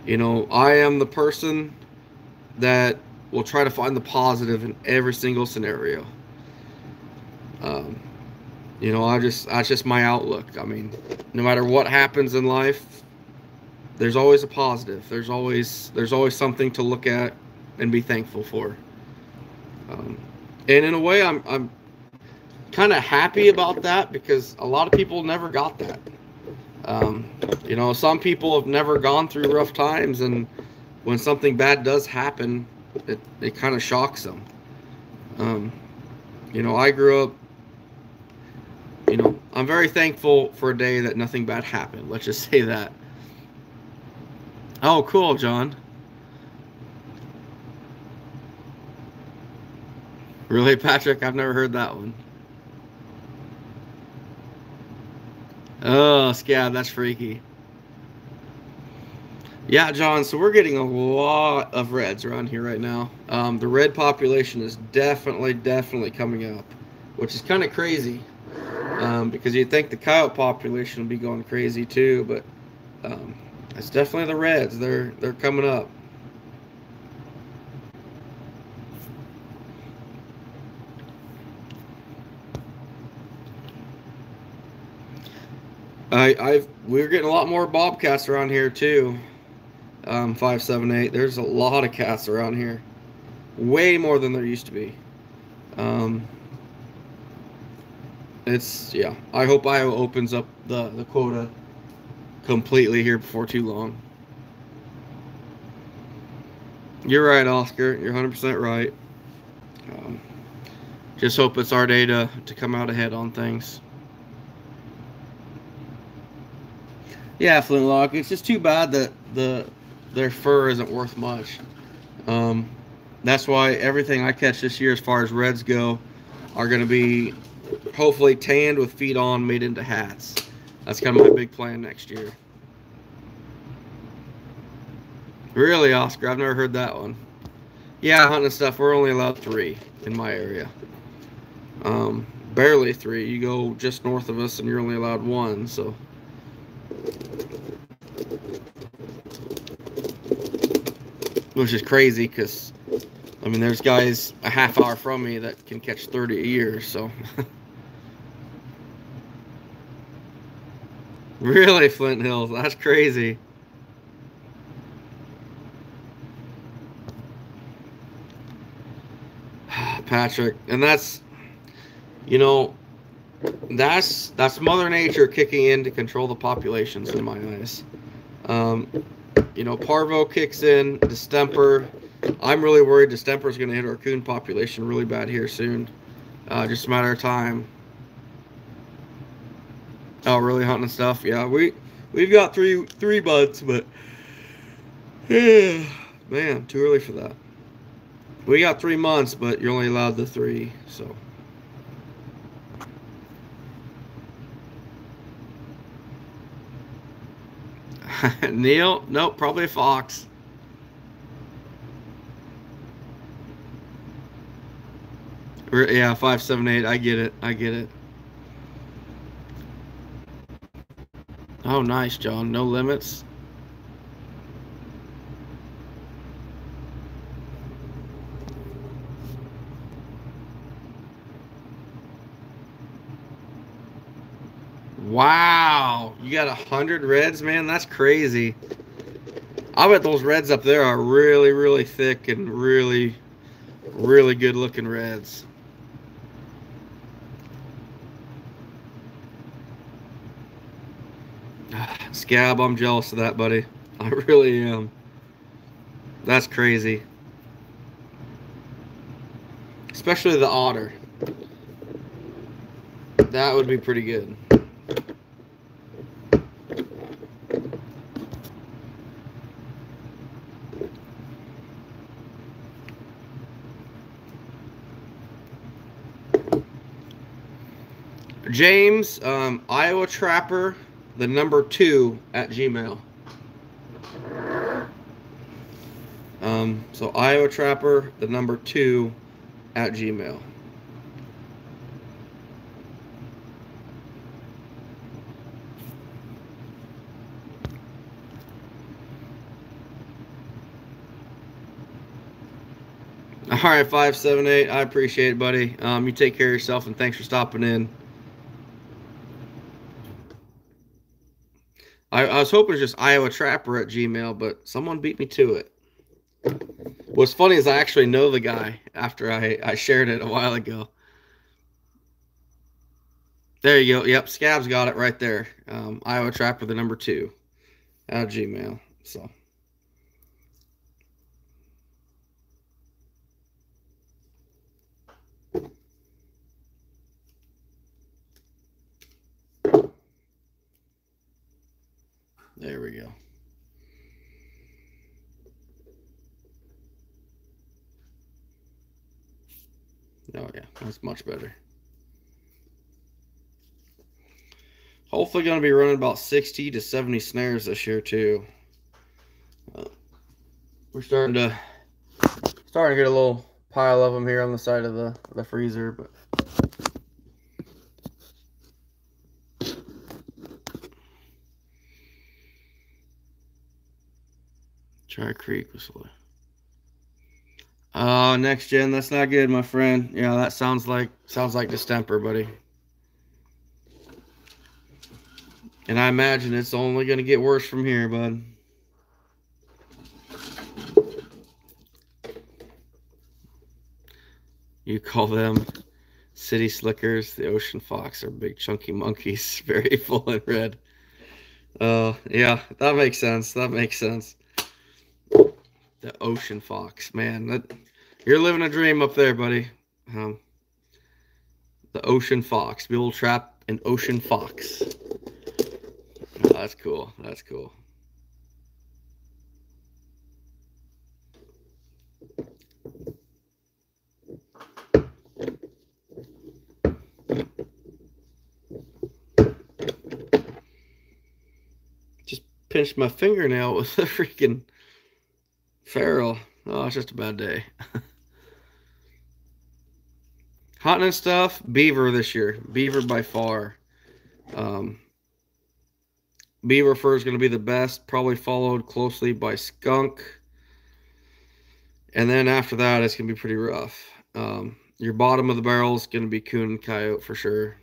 [SPEAKER 1] you know, I am the person that will try to find the positive in every single scenario. Um, you know, I just that's just my outlook. I mean, no matter what happens in life, there's always a positive. There's always there's always something to look at and be thankful for. Um, and in a way, I'm I'm kind of happy about that because a lot of people never got that. Um, you know, some people have never gone through rough times, and when something bad does happen, it it kind of shocks them. Um, you know, I grew up. You know, I'm very thankful for a day that nothing bad happened. Let's just (laughs) say that. Oh, cool, John. Really, Patrick? I've never heard that one. Oh, scab, that's freaky. Yeah, John. So we're getting a lot of reds around here right now. Um, the red population is definitely, definitely coming up, which is kind of crazy um, because you'd think the coyote population would be going crazy too, but um, it's definitely the reds. They're they're coming up. I, I've we're getting a lot more bobcats around here too. Um, five seven eight. There's a lot of cats around here, way more than there used to be. Um, it's yeah. I hope Iowa opens up the the quota completely here before too long. You're right, Oscar. You're 100% right. Um, just hope it's our day to, to come out ahead on things. Yeah, Flintlock. It's just too bad that the their fur isn't worth much. Um, that's why everything I catch this year, as far as reds go, are going to be hopefully tanned with feet on, made into hats. That's kind of my big plan next year. Really, Oscar? I've never heard that one. Yeah, hunting stuff. We're only allowed three in my area. Um, barely three. You go just north of us, and you're only allowed one. So. Which is crazy because, I mean, there's guys a half hour from me that can catch 30 a year. So. (laughs) really, Flint Hills? That's crazy. (sighs) Patrick, and that's you know that's that's Mother Nature kicking in to control the populations in my eyes. Um, you know, parvo kicks in, distemper. I'm really worried distemper is going to hit our coon population really bad here soon. Uh, just a matter of time. Oh, really hunting stuff? Yeah, we we've got three three buds, but yeah, (sighs) man, too early for that. We got three months, but you're only allowed the three, so. (laughs) Neil? Nope, probably a fox. Yeah, five, seven, eight. I get it. I get it. Oh, nice, John. No limits. Wow, you got a hundred reds, man. That's crazy. I bet those reds up there are really, really thick and really, really good looking reds. (sighs) Scab, I'm jealous of that, buddy. I really am. That's crazy. Especially the otter. That would be pretty good. James, um, Iowa Trapper, the number two at Gmail. Um, so Iowa Trapper, the number two at Gmail. All right, 578. I appreciate it, buddy. Um, you take care of yourself and thanks for stopping in. I, I was hoping it was just Iowa Trapper at Gmail, but someone beat me to it. What's funny is I actually know the guy after I, I shared it a while ago. There you go. Yep, Scabs got it right there. Um, Iowa Trapper, the number two at Gmail. So. There we go. Oh yeah, that's much better. Hopefully going to be running about 60 to 70 snares this year too. Uh, we're starting to starting to get a little pile of them here on the side of the, the freezer, but Try Creek Whistler. Oh, next gen. That's not good, my friend. Yeah, that sounds like sounds like distemper, buddy. And I imagine it's only going to get worse from here, bud. You call them city slickers. The ocean fox are big chunky monkeys, (laughs) very full and red. Uh, yeah, that makes sense. That makes sense. The ocean fox, man. That you're living a dream up there, buddy. Um, the ocean fox. We will trap an ocean fox. Oh, that's cool. That's cool. Just pinched my fingernail with a (laughs) freaking ferrule. Oh, it's just a bad day. (laughs) Hunting and stuff, beaver this year. Beaver by far. Um, beaver fur is going to be the best, probably followed closely by skunk. And then after that, it's going to be pretty rough. Um, your bottom of the barrel is going to be coon and coyote for sure.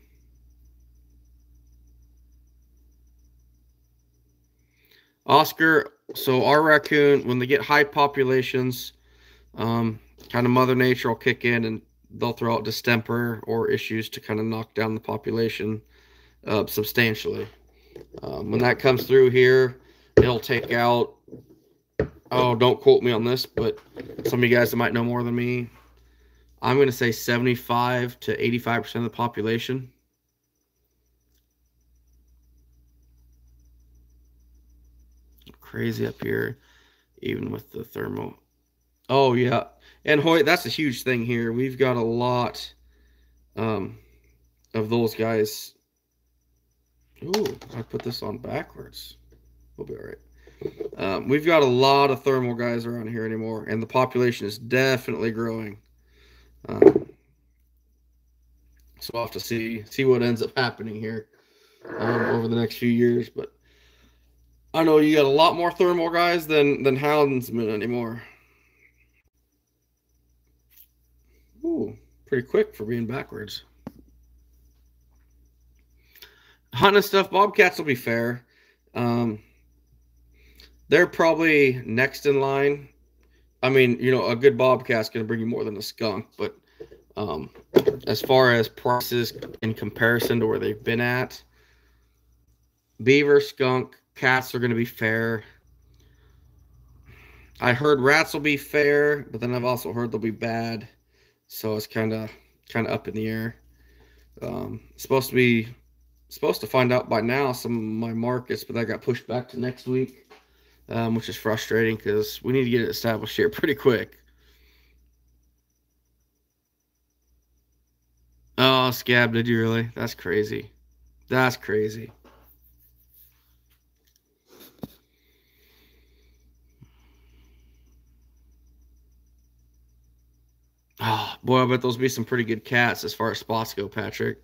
[SPEAKER 1] Oscar, so our raccoon, when they get high populations, um, kind of Mother Nature will kick in and they'll throw out distemper or issues to kind of knock down the population uh, substantially. Um, when that comes through here, it'll take out, oh, don't quote me on this, but some of you guys that might know more than me, I'm going to say 75 to 85% of the population. Crazy up here, even with the thermal. Oh, yeah. And Hoyt, that's a huge thing here. We've got a lot um, of those guys. Ooh, I put this on backwards. We'll be all right. Um, we've got a lot of thermal guys around here anymore, and the population is definitely growing. Um, so we'll have to see see what ends up happening here um, over the next few years. But I know you got a lot more thermal guys than than houndsmen anymore. Ooh, pretty quick for being backwards. Hunting stuff, Bobcats will be fair. Um, they're probably next in line. I mean, you know, a good Bobcat's going to bring you more than a skunk, but um, as far as prices in comparison to where they've been at, beaver, skunk, cats are going to be fair. I heard rats will be fair, but then I've also heard they'll be bad. So it's kind of kind of up in the air. Um, supposed to be supposed to find out by now some of my markets, but that got pushed back to next week, um, which is frustrating because we need to get it established here (laughs) pretty quick. Oh, scab, did you really? That's crazy. That's crazy. Oh, boy, I bet those be some pretty good cats as far as spots go, Patrick.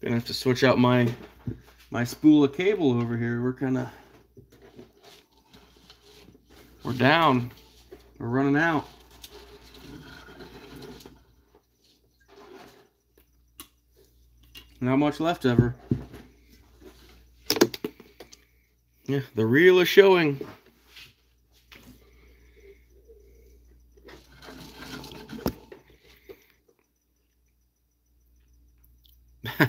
[SPEAKER 1] Gonna have to switch out my my spool of cable over here. We're kind of we're down. We're running out. Not much left ever. Yeah, the reel is showing. (laughs)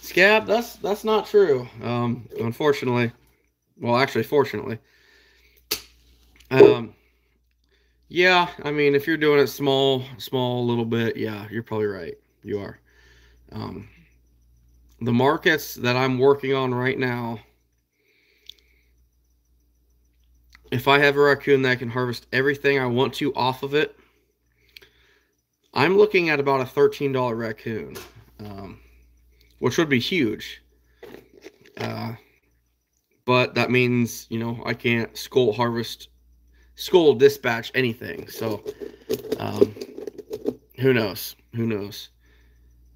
[SPEAKER 1] Scab, that's that's not true. Um, unfortunately, well, actually, fortunately. Um, yeah, I mean, if you're doing it small, small, little bit, yeah, you're probably right. You are. Um, the markets that I'm working on right now if I have a raccoon that can harvest everything I want to off of it, I'm looking at about a $13 raccoon, um, which would be huge. Uh, but that means, you know, I can't skull harvest, skull dispatch anything. So, um, who knows? Who knows?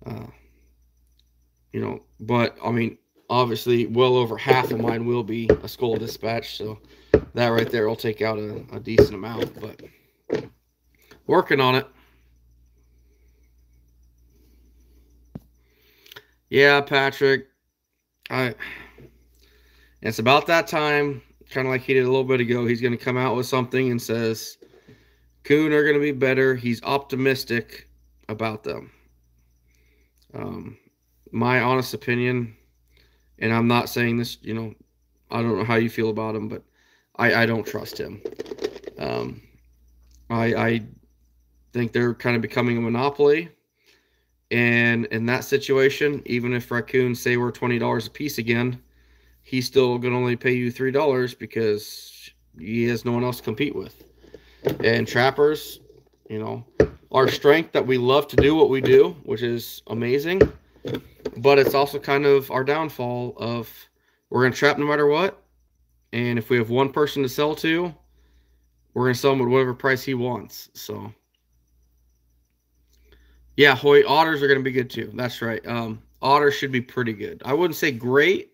[SPEAKER 1] Uh, you know, but I mean, obviously well over half of mine will be a skull dispatch so that right there will take out a, a decent amount but working on it. Yeah patrick i it's about that time kind of like he did a little bit ago he's going to come out with something and says coon are going to be better. He's optimistic about them. Um, my honest opinion and I'm not saying this, you know, I don't know how you feel about him, but I, I don't trust him. Um, I, I think they're kind of becoming a monopoly. And in that situation, even if raccoons say we're twenty dollars a piece again, he's still gonna only pay you three dollars because he has no one else to compete with. And trappers, you know, our strength that we love to do what we do, which is amazing, but it's also kind of our downfall of we're gonna trap no matter what. And if we have one person to sell to, we're gonna sell him at whatever price he wants. So yeah, Hoyt otters are gonna be good too. That's right. Um, otters should be pretty good. I wouldn't say great,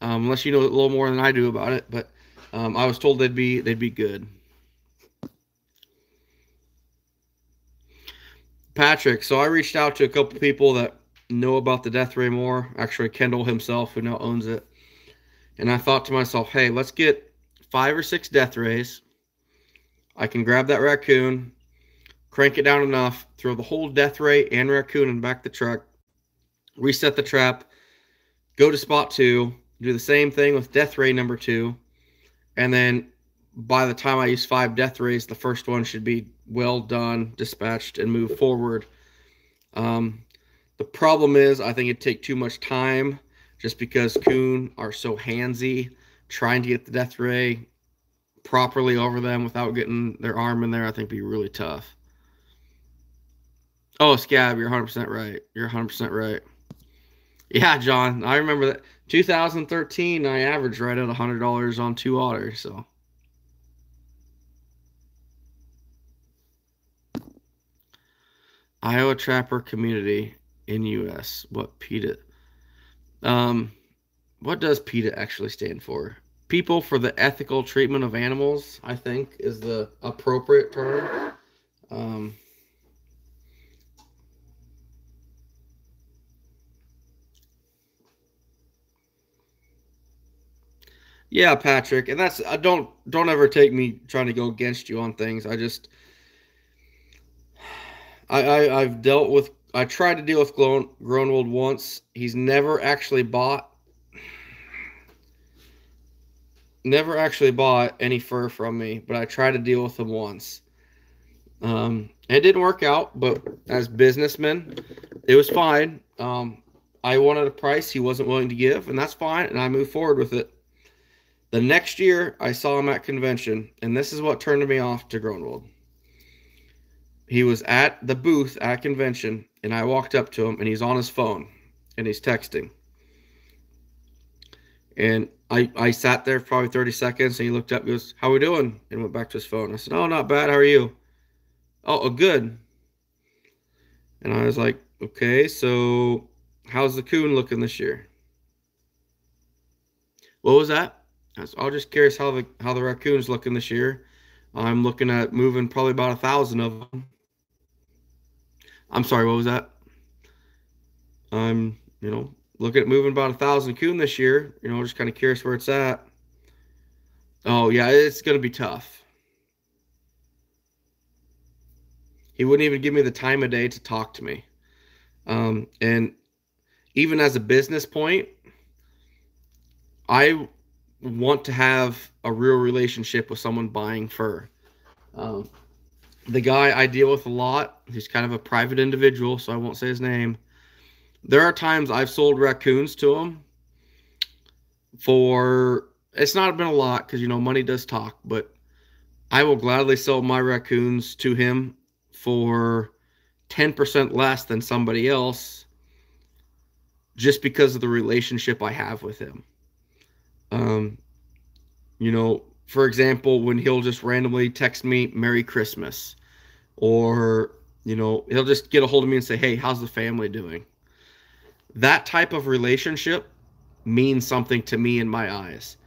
[SPEAKER 1] um, unless you know a little more than I do about it. But um, I was told they'd be they'd be good. Patrick, so I reached out to a couple people that know about the Death Ray more. Actually, Kendall himself, who now owns it, and I thought to myself, hey, let's get five or six Death Rays. I can grab that raccoon, crank it down enough, throw the whole Death Ray and raccoon in back the truck, reset the trap, go to spot two, do the same thing with Death Ray number two, and then by the time I use five Death Rays, the first one should be well done, dispatched, and move forward. Um, the problem is, I think it'd take too much time just because Coon are so handsy trying to get the Death Ray properly over them without getting their arm in there, I think be really tough. Oh, Scab, you're 100% right. You're 100% right. Yeah, John, I remember that. 2013, I averaged right at $100 on two otters, so. Iowa Trapper Community in U.S. What PETA? Um, what does PETA actually stand for? People for the Ethical Treatment of Animals, I think, is the appropriate term. Um, Yeah, Patrick, and that's I don't don't ever take me trying to go against you on things. I just (sighs) I, I I've dealt with I tried to deal with Groenewold once. He's never actually bought never actually bought any fur from me, but I tried to deal with him once. Um, it didn't work out, but as businessmen, it was fine. Um, I wanted a price he wasn't willing to give, and that's fine, and I moved forward with it. The next year, I saw him at convention, and this is what turned me off to Groenewold. He was at the booth at convention, and I walked up to him, and he's on his phone, and he's texting. And I, I sat there for probably 30 seconds, and he looked up, goes, "How we doing?" and went back to his phone. I said, "Oh, not bad. How are you?" "Oh, oh good." And I was like, "Okay, so how's the coon looking this year?" What was that? I'm just curious how the how the raccoons looking this year. I'm looking at moving probably about a thousand of them. I'm sorry, what was that? I'm you know looking at moving about a thousand coon this year. You know, just kind of curious where it's at. Oh yeah, it's gonna be tough. He wouldn't even give me the time of day to talk to me. Um, and even as a business point, I want to have a real relationship with someone buying fur. Um, the guy I deal with a lot, he's kind of a private individual, so I won't say his name. There are times I've sold raccoons to him for it's not been a lot because you know money does talk, but I will gladly sell my raccoons to him for 10% less than somebody else just because of the relationship I have with him. Um, you know, for example, when he'll just randomly text me Merry Christmas, or you know, he'll just get a hold of me and say, Hey, how's the family doing? That type of relationship means something to me in my eyes.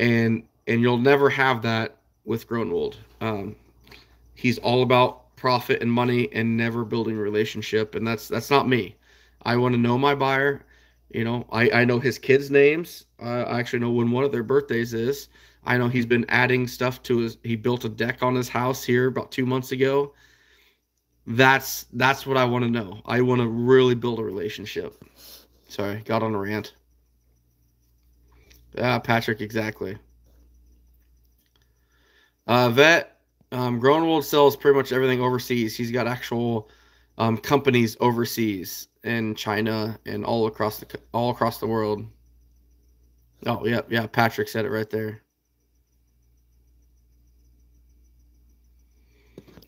[SPEAKER 1] And and you'll never have that with Groenewold. Um, he's all about profit and money and never building relationship, and that's that's not me. I want to know my buyer. You know, I, I know his kids' names. Uh, I actually know when one of their birthdays is. I know he's been adding stuff to his. He built a deck on his house here about two months ago. That's that's what I want to know. I want to really build a relationship. Sorry, got on a rant. Yeah, Patrick, exactly. Uh, vet, um, Groenewold sells pretty much everything overseas. He's got actual um, companies overseas in China and all across the all across the world. Oh yeah, yeah. Patrick said it right there.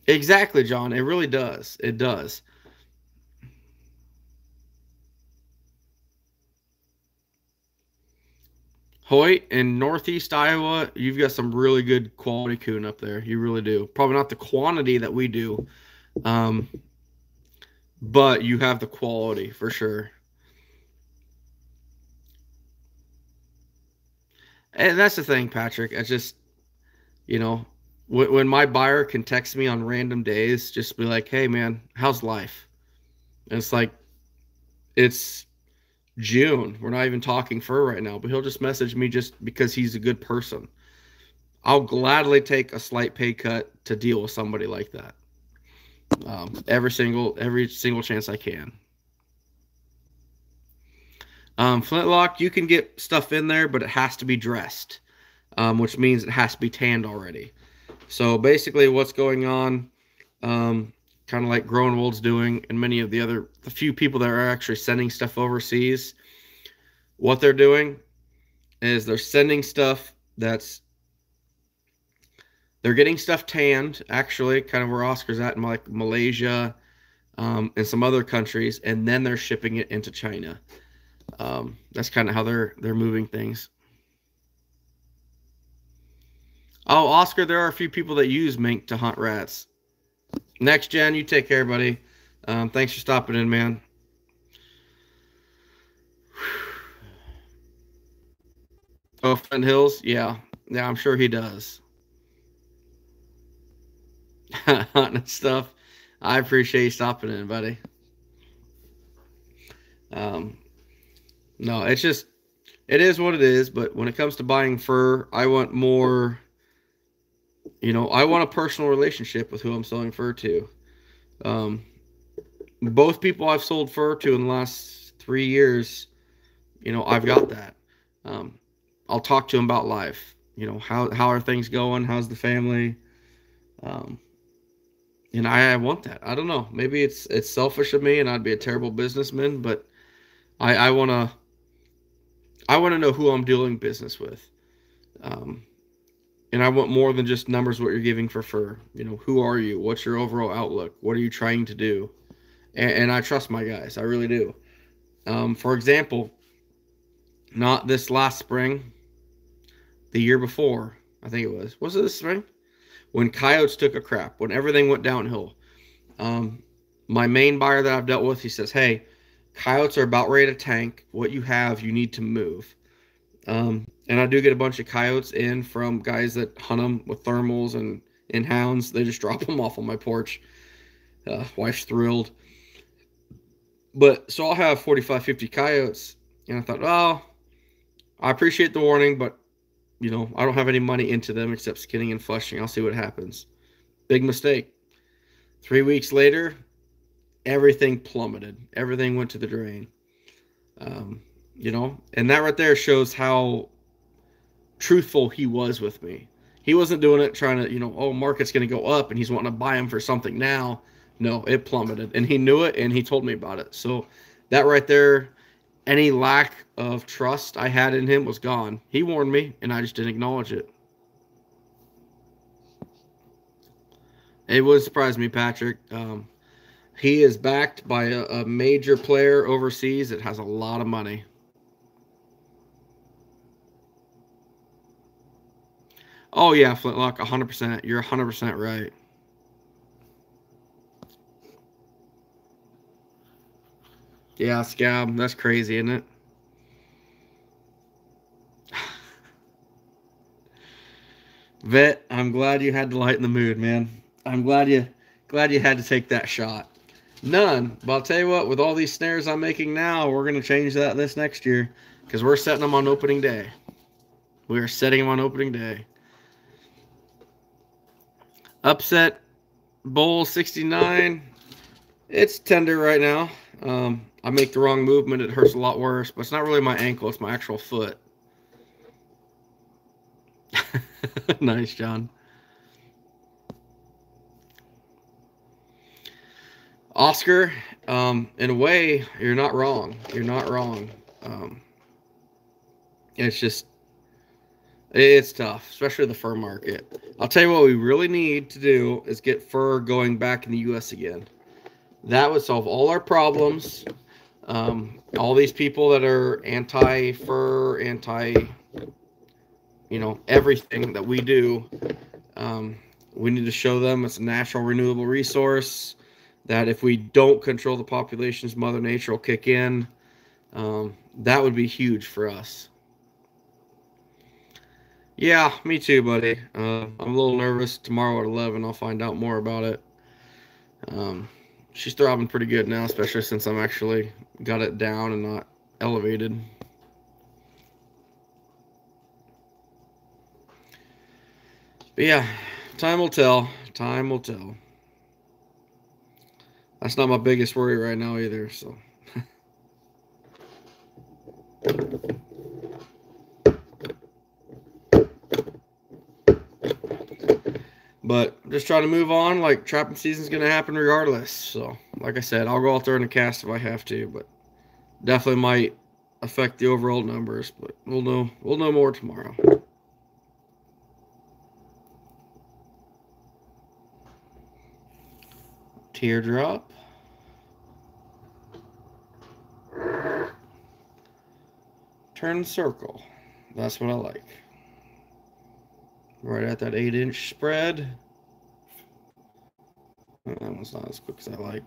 [SPEAKER 1] Exactly, John. It really does. It does. Hoyt in Northeast Iowa, you've got some really good quality coon up there. You really do. Probably not the quantity that we do, um, but you have the quality for sure. And that's the thing, Patrick. I just, you know, when, when my buyer can text me on random days, just be like, "Hey, man, how's life?" And it's like, it's June. We're not even talking fur right now, but he'll just message me just because he's a good person. I'll gladly take a slight pay cut to deal with somebody like that. Um, every single every single chance I can. Um, flintlock, you can get stuff in there, but it has to be dressed, um, which means it has to be tanned already. So basically, what's going on, um, kind of like Groenewold's doing, and many of the other, the few people that are actually sending stuff overseas, what they're doing is they're sending stuff that's they're getting stuff tanned actually kind of where oscar's at in like malaysia um, and some other countries and then they're shipping it into china. Um, that's kind of how they're they're moving things oh oscar there are a few people that use mink to hunt rats Next gen, you take care, buddy. Um, thanks for stopping in, man. (sighs) Oh, Flint Hills? Yeah. Yeah, I'm sure he does. (laughs) Hunting stuff. I appreciate you stopping in, buddy. Um, no, it's just, it is what it is. But when it comes to buying fur, I want more you know, I want a personal relationship with who I'm selling fur to. Um, both people I've sold fur to in the last three years, you know, I've got that. Um, I'll talk to them about life. You know, how how are things going? How's the family? Um, and I, I want that. I don't know. Maybe it's it's selfish of me, and I'd be a terrible businessman. But I I want to I want to know who I'm doing business with. Um, and I want more than just numbers what you're giving for fur. You know, who are you? What's your overall outlook? What are you trying to do? And, and I trust my guys. I really do. Um, for example, not this last spring, the year before, I think it was. Was it this spring? When coyotes took a crap, when everything went downhill. Um, my main buyer that I've dealt with, he says, Hey, coyotes are about ready to tank. What you have, you need to move. Um, and I do get a bunch of coyotes in from guys that hunt them with thermals and in hounds. They just (laughs) drop them off on my porch. Uh, wife's thrilled. But so I'll have 45, 50 coyotes. And I thought, oh, I appreciate the warning, but you know, I don't have any money into them except skinning and flushing. I'll see what happens. Big mistake. Three weeks later, everything plummeted. Everything went to the drain. Um, you know, and that right there shows how truthful he was with me. He wasn't doing it trying to, you know, oh, market's going to go up and he's wanting to buy him for something now. No, it plummeted and he knew it and he told me about it. So that right there, any lack of trust I had in him was gone. He warned me and I just didn't acknowledge it. It would surprise me, Patrick. Um, he is backed by a, a major player overseas that has a lot of money. Oh yeah, Flintlock, 100%. You're 100% right. Yeah, Scab, that's crazy, isn't it? (sighs) Vet, I'm glad you had to lighten the mood, man. I'm glad you glad you had to take that shot. None. But I'll tell you what, with all these snares I'm making now, we're going to change that this next year because we're setting them on opening day. We are setting them on opening day. Upset Bowl 69. It's tender right now. Um, I make the wrong movement, it hurts a lot worse, but it's not really my ankle, it's my actual foot. (laughs) nice, John. Oscar, um, in a way, you're not wrong. You're not wrong. Um, it's just, it's tough, especially the fur market. I'll tell you what we really need to do is get fur going back in the U.S. again. That would solve all our problems. Um, all these people that are anti-fur, anti, you know, everything that we do, um, we need to show them it's a natural renewable resource that if we don't control the populations, Mother Nature will kick in. Um, that would be huge for us. Yeah, me too, buddy. Uh, I'm a little nervous. Tomorrow at 11, I'll find out more about it. Um, she's throbbing pretty good now, especially since I'm actually got it down and not elevated. But yeah, time will tell. Time will tell. That's not my biggest worry right now either, so. (laughs) but just trying to move on. Like trapping season's gonna happen regardless. So, like I said, I'll go out there in and cast if I have to, but definitely might affect the overall numbers. But we'll know we'll know more tomorrow. Teardrop. Turn circle. That's what I like. Right at that 8 inch spread. Uh, that one's not as quick as I like.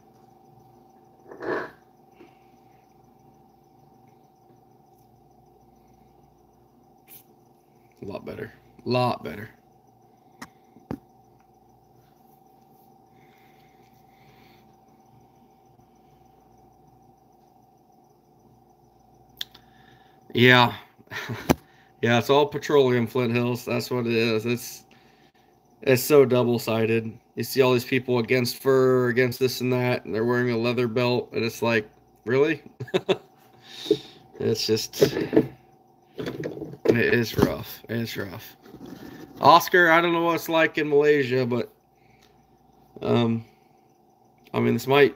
[SPEAKER 1] A lot better. A lot better. Yeah. (laughs) yeah, it's all petroleum, Flint Hills. That's what it is. It's it's so double sided. You see all these people against fur, against this and that, and they're wearing a leather belt, and it's like, really? (laughs) it's just it is rough. It's rough. Oscar, I don't know what it's like in Malaysia, but um I mean this might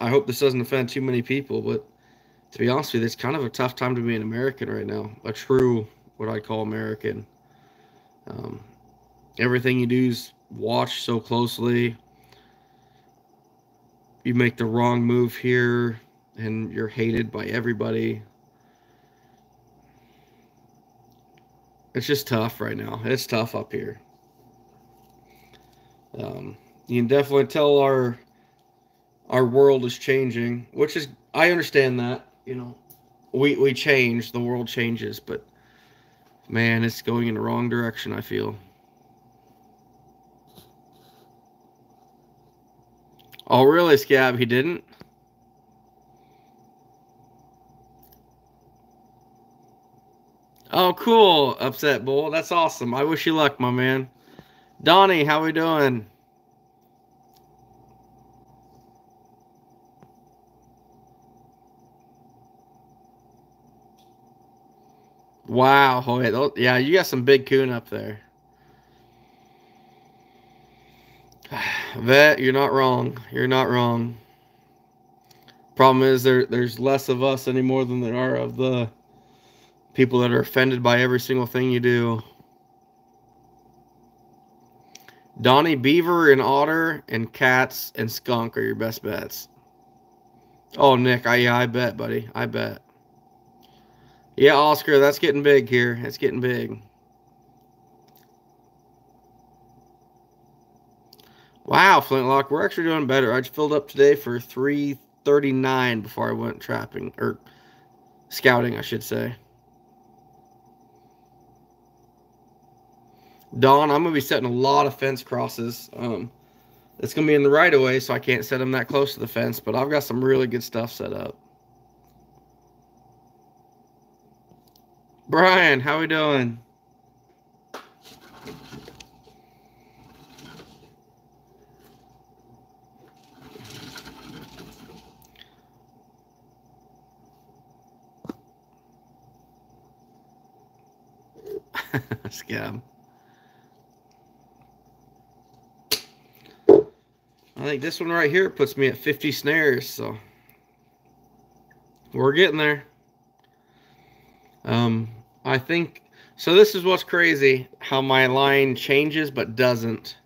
[SPEAKER 1] I hope this doesn't offend too many people, but to be honest with you, it's kind of a tough time to be an American right now. A true, what I call American. Um, everything you do is watched so closely. You make the wrong move here, and you're hated by everybody. It's just tough right now. It's tough up here. Um, you can definitely tell our our world is changing, which is I understand that you know, we we change, the world changes, but man, it's going in the wrong direction. I feel. Oh, really, Scab? He didn't. Oh, cool, Upset Bull. That's awesome. I wish you luck, my man. Donnie, how we doing? Wow, yeah, you got some big coon up there. (sighs) Vet, you're not wrong. You're not wrong. Problem is there there's less of us anymore than there are of the people that are offended by every single thing you do. Donnie Beaver and Otter and Cats and Skunk are your best bets. Oh, Nick, I yeah, I bet, buddy. I bet. Yeah, Oscar, that's getting big here. It's getting big. Wow, Flintlock, we're actually doing better. I just filled up today for 339 before I went trapping, or scouting, I should say. Dawn, I'm going to be setting a lot of fence crosses. Um, It's gonna be in the right of way, so I can't set them that close to the fence. But I've got some really good stuff set up. Brian, how we doing? (laughs) Scam. I think this one right here puts me at 50 snares, so we're getting there. Um, I think so. This is what's crazy how my line changes but doesn't.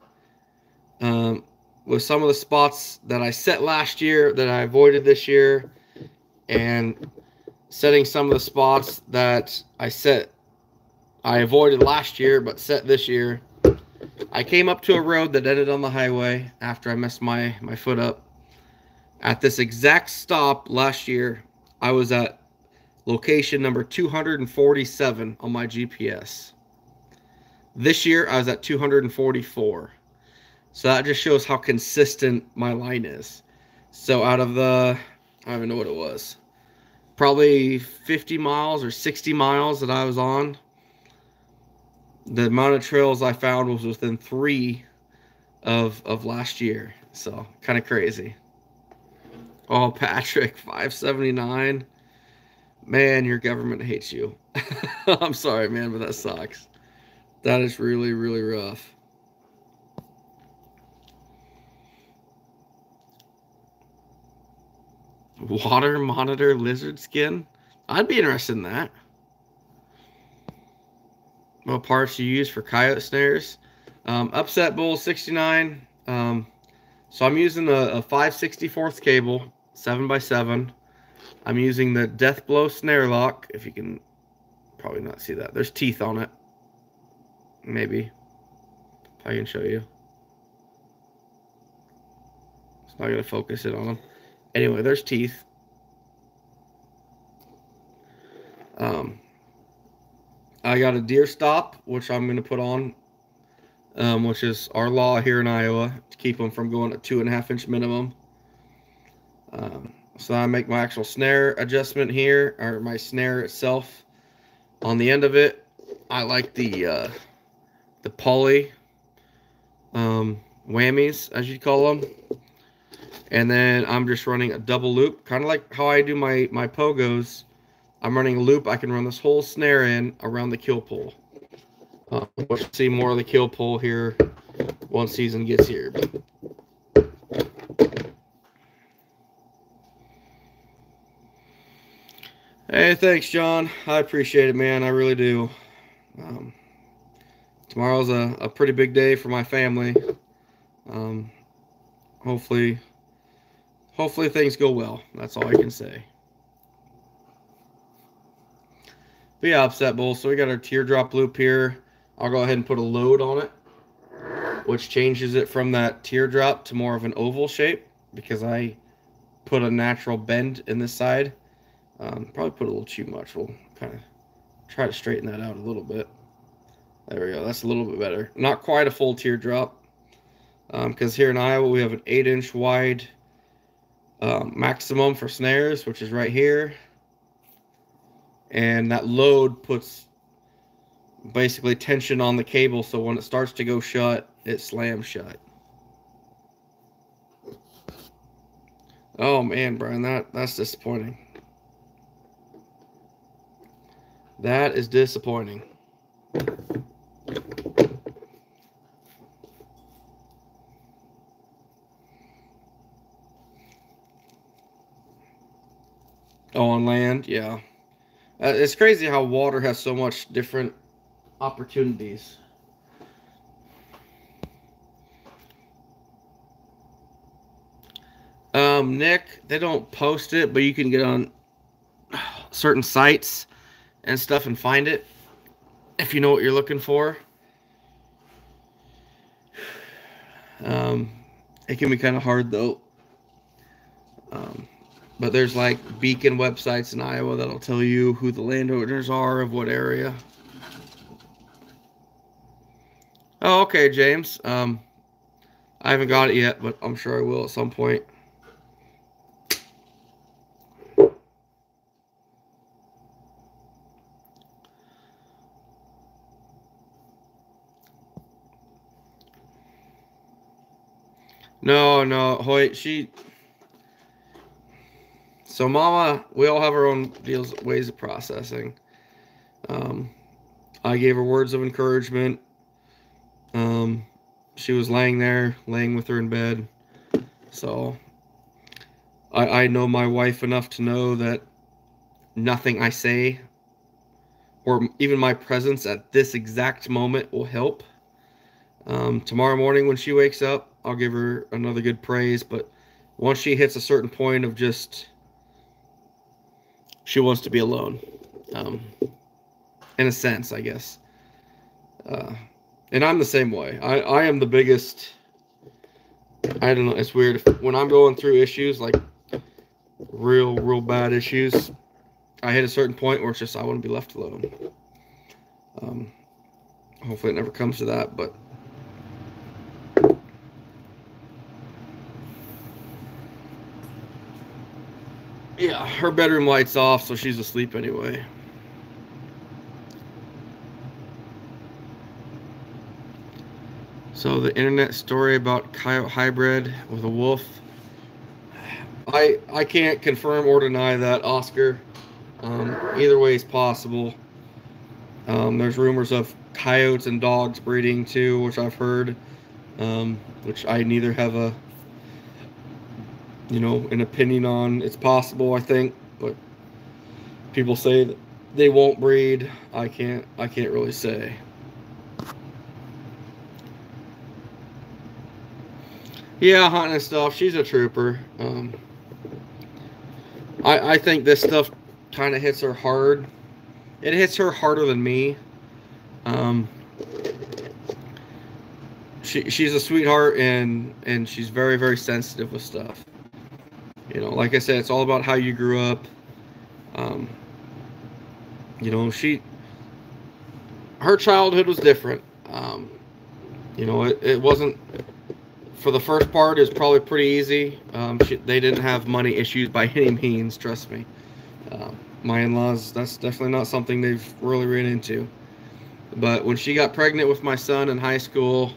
[SPEAKER 1] Um, with some of the spots that I set last year that I avoided this year, and setting some of the spots that I set I avoided last year but set this year. I came up to a road that ended on the highway after I messed my, my foot up. At this exact stop last year, I was at location number 247 on my GPS. This year, I was at 244. So that just shows how consistent my line is. So out of the, I don't even know what it was, probably 50 miles or 60 miles that I was on, the amount of trails I found was within three of of last year. So kind of crazy. Oh, Patrick, 579. Man, your government hates you. (laughs) I'm sorry, man, but that sucks. That is really, really rough. Water monitor lizard skin? I'd be interested in that what parts you use for coyote snares. Um, upset bull 69. Um, so I'm using a, a 5 64th cable, 7 by 7 I'm using the death blow snare lock. If you can probably not see that. There's teeth on it. Maybe. I can show you. It's not going to focus it on them. Anyway, there's teeth. Um, I got a deer stop, which I'm going to put on, um, which is our law here in Iowa to keep them from going at two and a half inch minimum. Um, so I make my actual snare adjustment here, or my snare itself. On the end of it, I like the uh, the poly um, whammies, as you call them. And then I'm just running a double loop, kind of like how I do my my pogos I'm running a loop. I can run this whole snare in around the kill pole. Uh, we'll see more of the kill pole here once season gets here. Hey, thanks, John. I appreciate it, man. I really do. Um, tomorrow's a, a pretty big day for my family. Um, hopefully, hopefully things go well. That's all I can say. But yeah, upset bowl. So we got our teardrop loop here. I'll go ahead and put a load on it, which changes it from that teardrop to more of an oval shape because I put a natural bend in this side. Um, probably put a little too much. We'll kind of try to straighten that out a little bit. There we go. That's a little bit better. Not quite a full teardrop because um, here in Iowa we have an 8 inch wide um, maximum for snares, which is right here and that load puts basically tension on the cable so when it starts to go shut it slams shut oh man brian that that's disappointing that is disappointing. Oh on land? Yeah. Uh, it's crazy how water has so much different opportunities. Um, Nick, they don't post it, but you can get on certain sites and stuff and find it if you know what you're looking for. Um, it can be kind of hard though. Um, but there's like beacon websites in Iowa that'll tell you who the landowners are of what area. Oh, okay, James. Um, I haven't got it yet, but I'm sure I will at some point. No, no, Hoyt, she. So, Mama, we all have our own deals, ways of processing. Um, I gave her words of encouragement. Um, she was laying there, laying with her in bed. So, I, I know my wife enough to know that nothing I say or even my presence at this exact moment will help. Um, tomorrow morning when she wakes up, I'll give her another good praise. But once she hits a certain point of just, she wants to be alone, um, in a sense, I guess. Uh, and I'm the same way. I, I am the biggest. I don't know. It's weird when I'm going through issues like real, real bad issues. I hit a certain point where it's just I want to be left alone. Um, hopefully, it never comes to that, but Yeah, her bedroom light's off, so she's asleep anyway. So the internet story about coyote hybrid with a wolf. I I can't confirm or deny that, Oscar. Um, either way is possible. Um, there's rumors of coyotes and dogs breeding too, which I've heard, um, which I neither have a you know, an opinion on. It's possible, I think, but people say that they won't breed. I can't. I can't really say. Yeah, hunting and stuff. She's a trooper. Um, I I think this stuff kind of hits her hard. It hits her harder than me. Um, she she's a sweetheart and and she's very very sensitive with stuff. You know, like I said, it's all about how you grew up. Um, you know, she, her childhood was different. Um, you know, it, it wasn't, for the first part, is probably pretty easy. Um, she, they didn't have money issues by any means, trust me. Uh, my in laws, that's definitely not something they've really ran into. But when she got pregnant with my son in high school,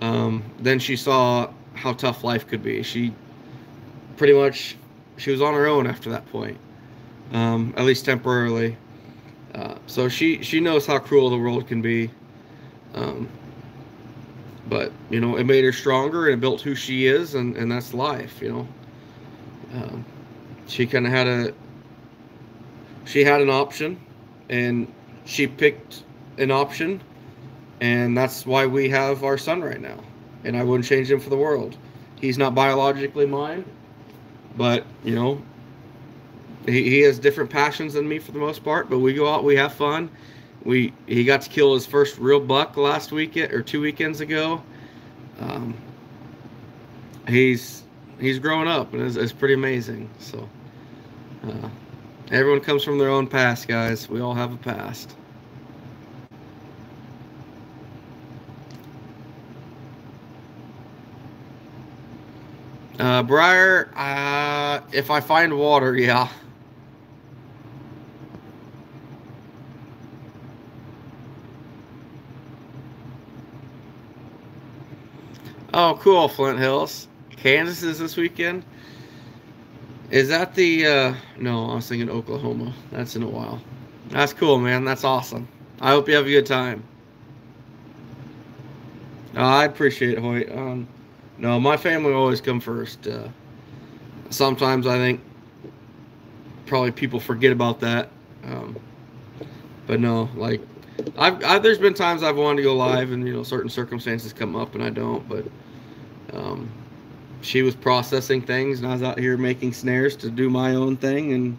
[SPEAKER 1] um, then she saw how tough life could be. She pretty much she was on her own after that point, um, at least temporarily. Uh, so she she knows how cruel the world can be. Um, but you know, it made her stronger and it built who she is, and and that's life. You know, um, she kind of had a she had an option, and she picked an option, and that's why we have our son right now. And I wouldn't change him for the world. He's not biologically mine. But you know, he, he has different passions than me for the most part. But we go out, we have fun. We he got to kill his first real buck last weekend or two weekends ago. Um, he's he's growing up and it's, it's pretty amazing. So uh, everyone comes from their own past, guys. We all have a past. Uh, Briar, uh, if I find water, yeah. Oh, cool, Flint Hills. Kansas is this weekend. Is that the, uh, no, I was thinking Oklahoma. That's in a while. That's cool, man. That's awesome. I hope you have a good time. Oh, I appreciate it, Hoyt. Um, no, my family always come first. Uh, sometimes I think probably people forget about that. Um, but no, like I've, I've, there's been times I've wanted to go live and you know certain circumstances come up and I don't. But um, she was processing things and I was out here making snares to do my own thing and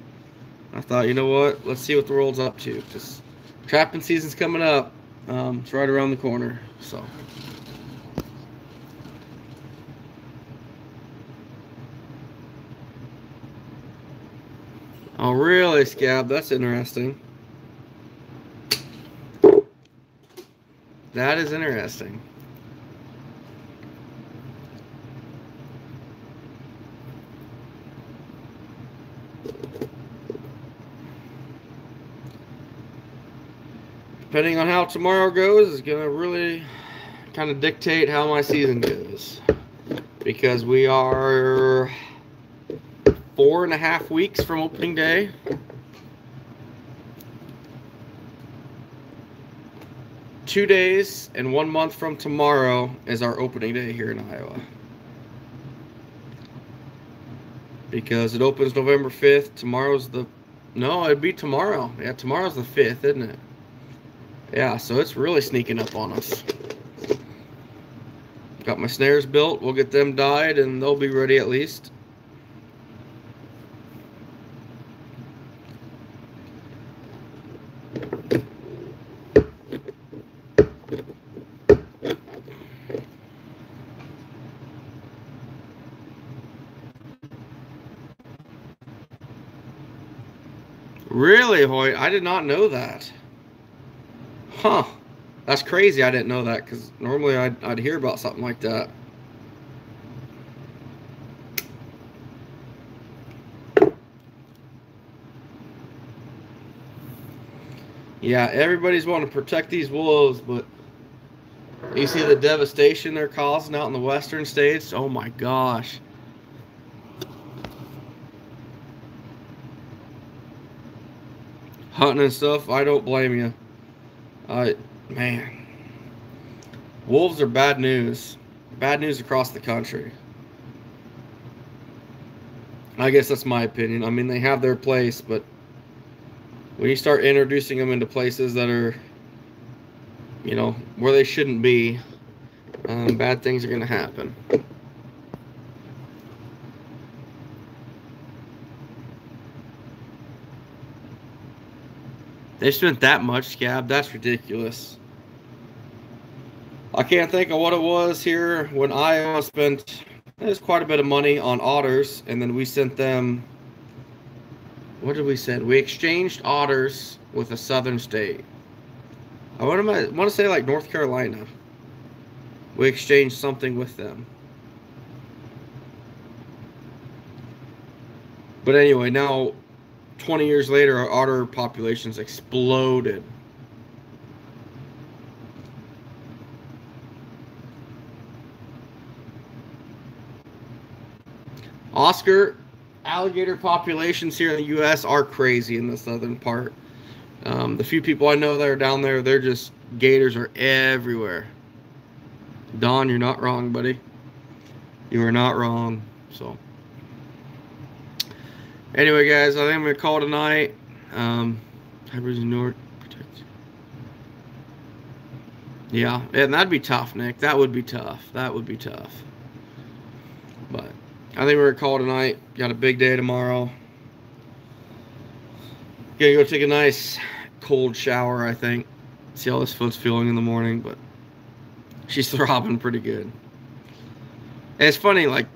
[SPEAKER 1] I thought, you know what? Let's see what the world's up to. Just trapping season's coming up. Um, it's right around the corner. So. Oh, really, Scab? That's interesting. That is interesting. Depending on how tomorrow goes is going to really kind of dictate how my season goes. Because we are four and a half weeks from opening day. Two days and one month from tomorrow is our opening day here in Iowa. Because it opens November 5th. Tomorrow's the. No, it'd be tomorrow. Yeah, tomorrow's the 5th, isn't it? Yeah, so it's really sneaking up on us. Got my snares built. We'll get them dyed and they'll be ready at least. Hoyt? I did not know that. Huh. That's crazy. I didn't know that because normally I'd, I'd hear about something like that. Yeah, everybody's wanting to protect these wolves, but you see the devastation they're causing out in the western states? Oh my gosh. Hunting and stuff, I don't blame you. I man. Wolves are bad news. Bad news across the country. I guess that's my opinion. I mean, they have their place, but when you start introducing them into places that are, you know, where they shouldn't be, um, bad things are going to happen. They spent that much, Scab. That's ridiculous. I can't think of what it was here when Iowa spent there's quite a bit of money on otters, and then we sent them. What did we send? We exchanged otters with a southern state. I want to want to say like North Carolina. We exchanged something with them. But anyway, now 20 years later, our otter populations exploded. Oscar, alligator populations here in the U.S. are crazy in the southern part. Um, the few people I know that are down there, they're just gators are everywhere. Don, you're not wrong, buddy. You are not wrong. So, anyway, guys, I think I'm gonna call tonight. Um, North protect. Yeah, and that'd be tough, Nick. That would be tough. That would be tough. But I think we're gonna call tonight. Got a big day tomorrow. Gonna go take a nice cold shower, I think. See how this foot's feeling in the morning, but she's (laughs) throbbing pretty good. And it's funny, like,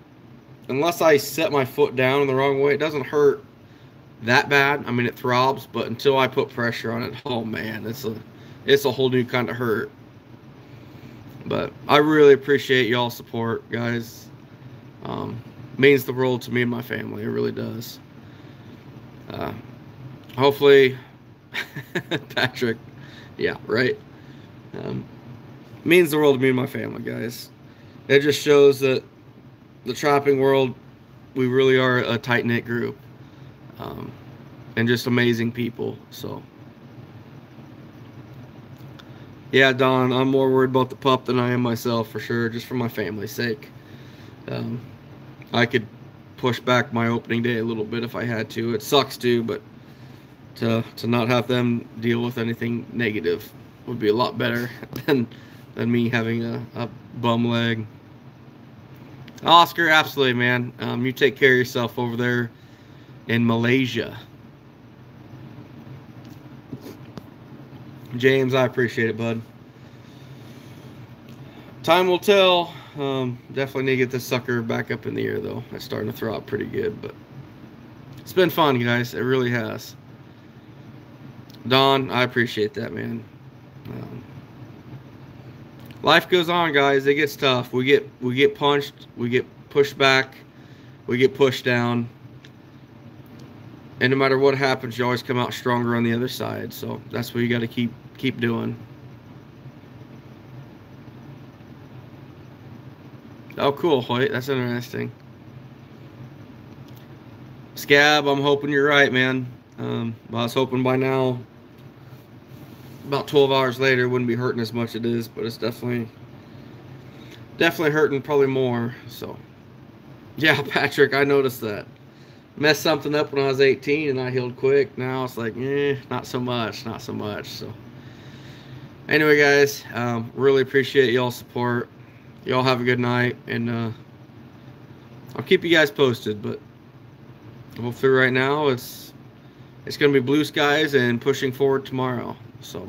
[SPEAKER 1] unless I set my foot down in the wrong way, it doesn't hurt that bad. I mean, it throbs, but until I put pressure on it, (laughs) oh man, it's a it's a whole new kind of hurt. But I really appreciate y'all support, guys. Um, means the world to me and my family. It really does. Uh, hopefully, (laughs) Patrick, yeah, right. Um, means the world to me and my family, guys. It just shows that the trapping world, we really are a tight knit group, um, and just amazing people. So, yeah, Don, I'm more worried about the pup than I am myself for sure, just for my family's sake. Um, I could push back my opening day a little bit if I had to. It sucks too, but to to not have them deal with anything negative would be a lot better (laughs) than than me having a, a bum leg. Oscar, absolutely, man. Um, you take care of yourself over there in Malaysia. James, I appreciate it, bud. Time will tell. Um, definitely need to get this sucker back up in the air, though. It's starting to throw up pretty good, but it's been fun, guys. It really has. Don, I appreciate that, man. Um, life goes on, guys. It gets tough. We get we get punched. We get pushed back. We get pushed down. and no matter what happens, you always come out stronger on the other side. So that's what you got to keep keep doing. Oh, cool, Hoyt. That's interesting. Scab, I'm hoping you're right, man. Um, I was hoping by now, about 12 hours later, wouldn't be hurting as much as it is, but it's definitely, definitely hurting probably more. So, yeah, (laughs) Patrick, I noticed that. Messed something up when I was 18 and I healed quick. Now it's like, eh, not so much, not so much. So, anyway, guys, um, really appreciate y'all support. Y'all have a good night, and uh, I'll keep you guys posted. But hopefully, right now it's it's gonna be blue skies and pushing forward tomorrow. So,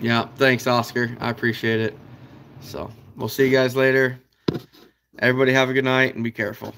[SPEAKER 1] yeah, thanks, Oscar. I appreciate it. So, we'll see you guys later. Everybody have a good night and be careful.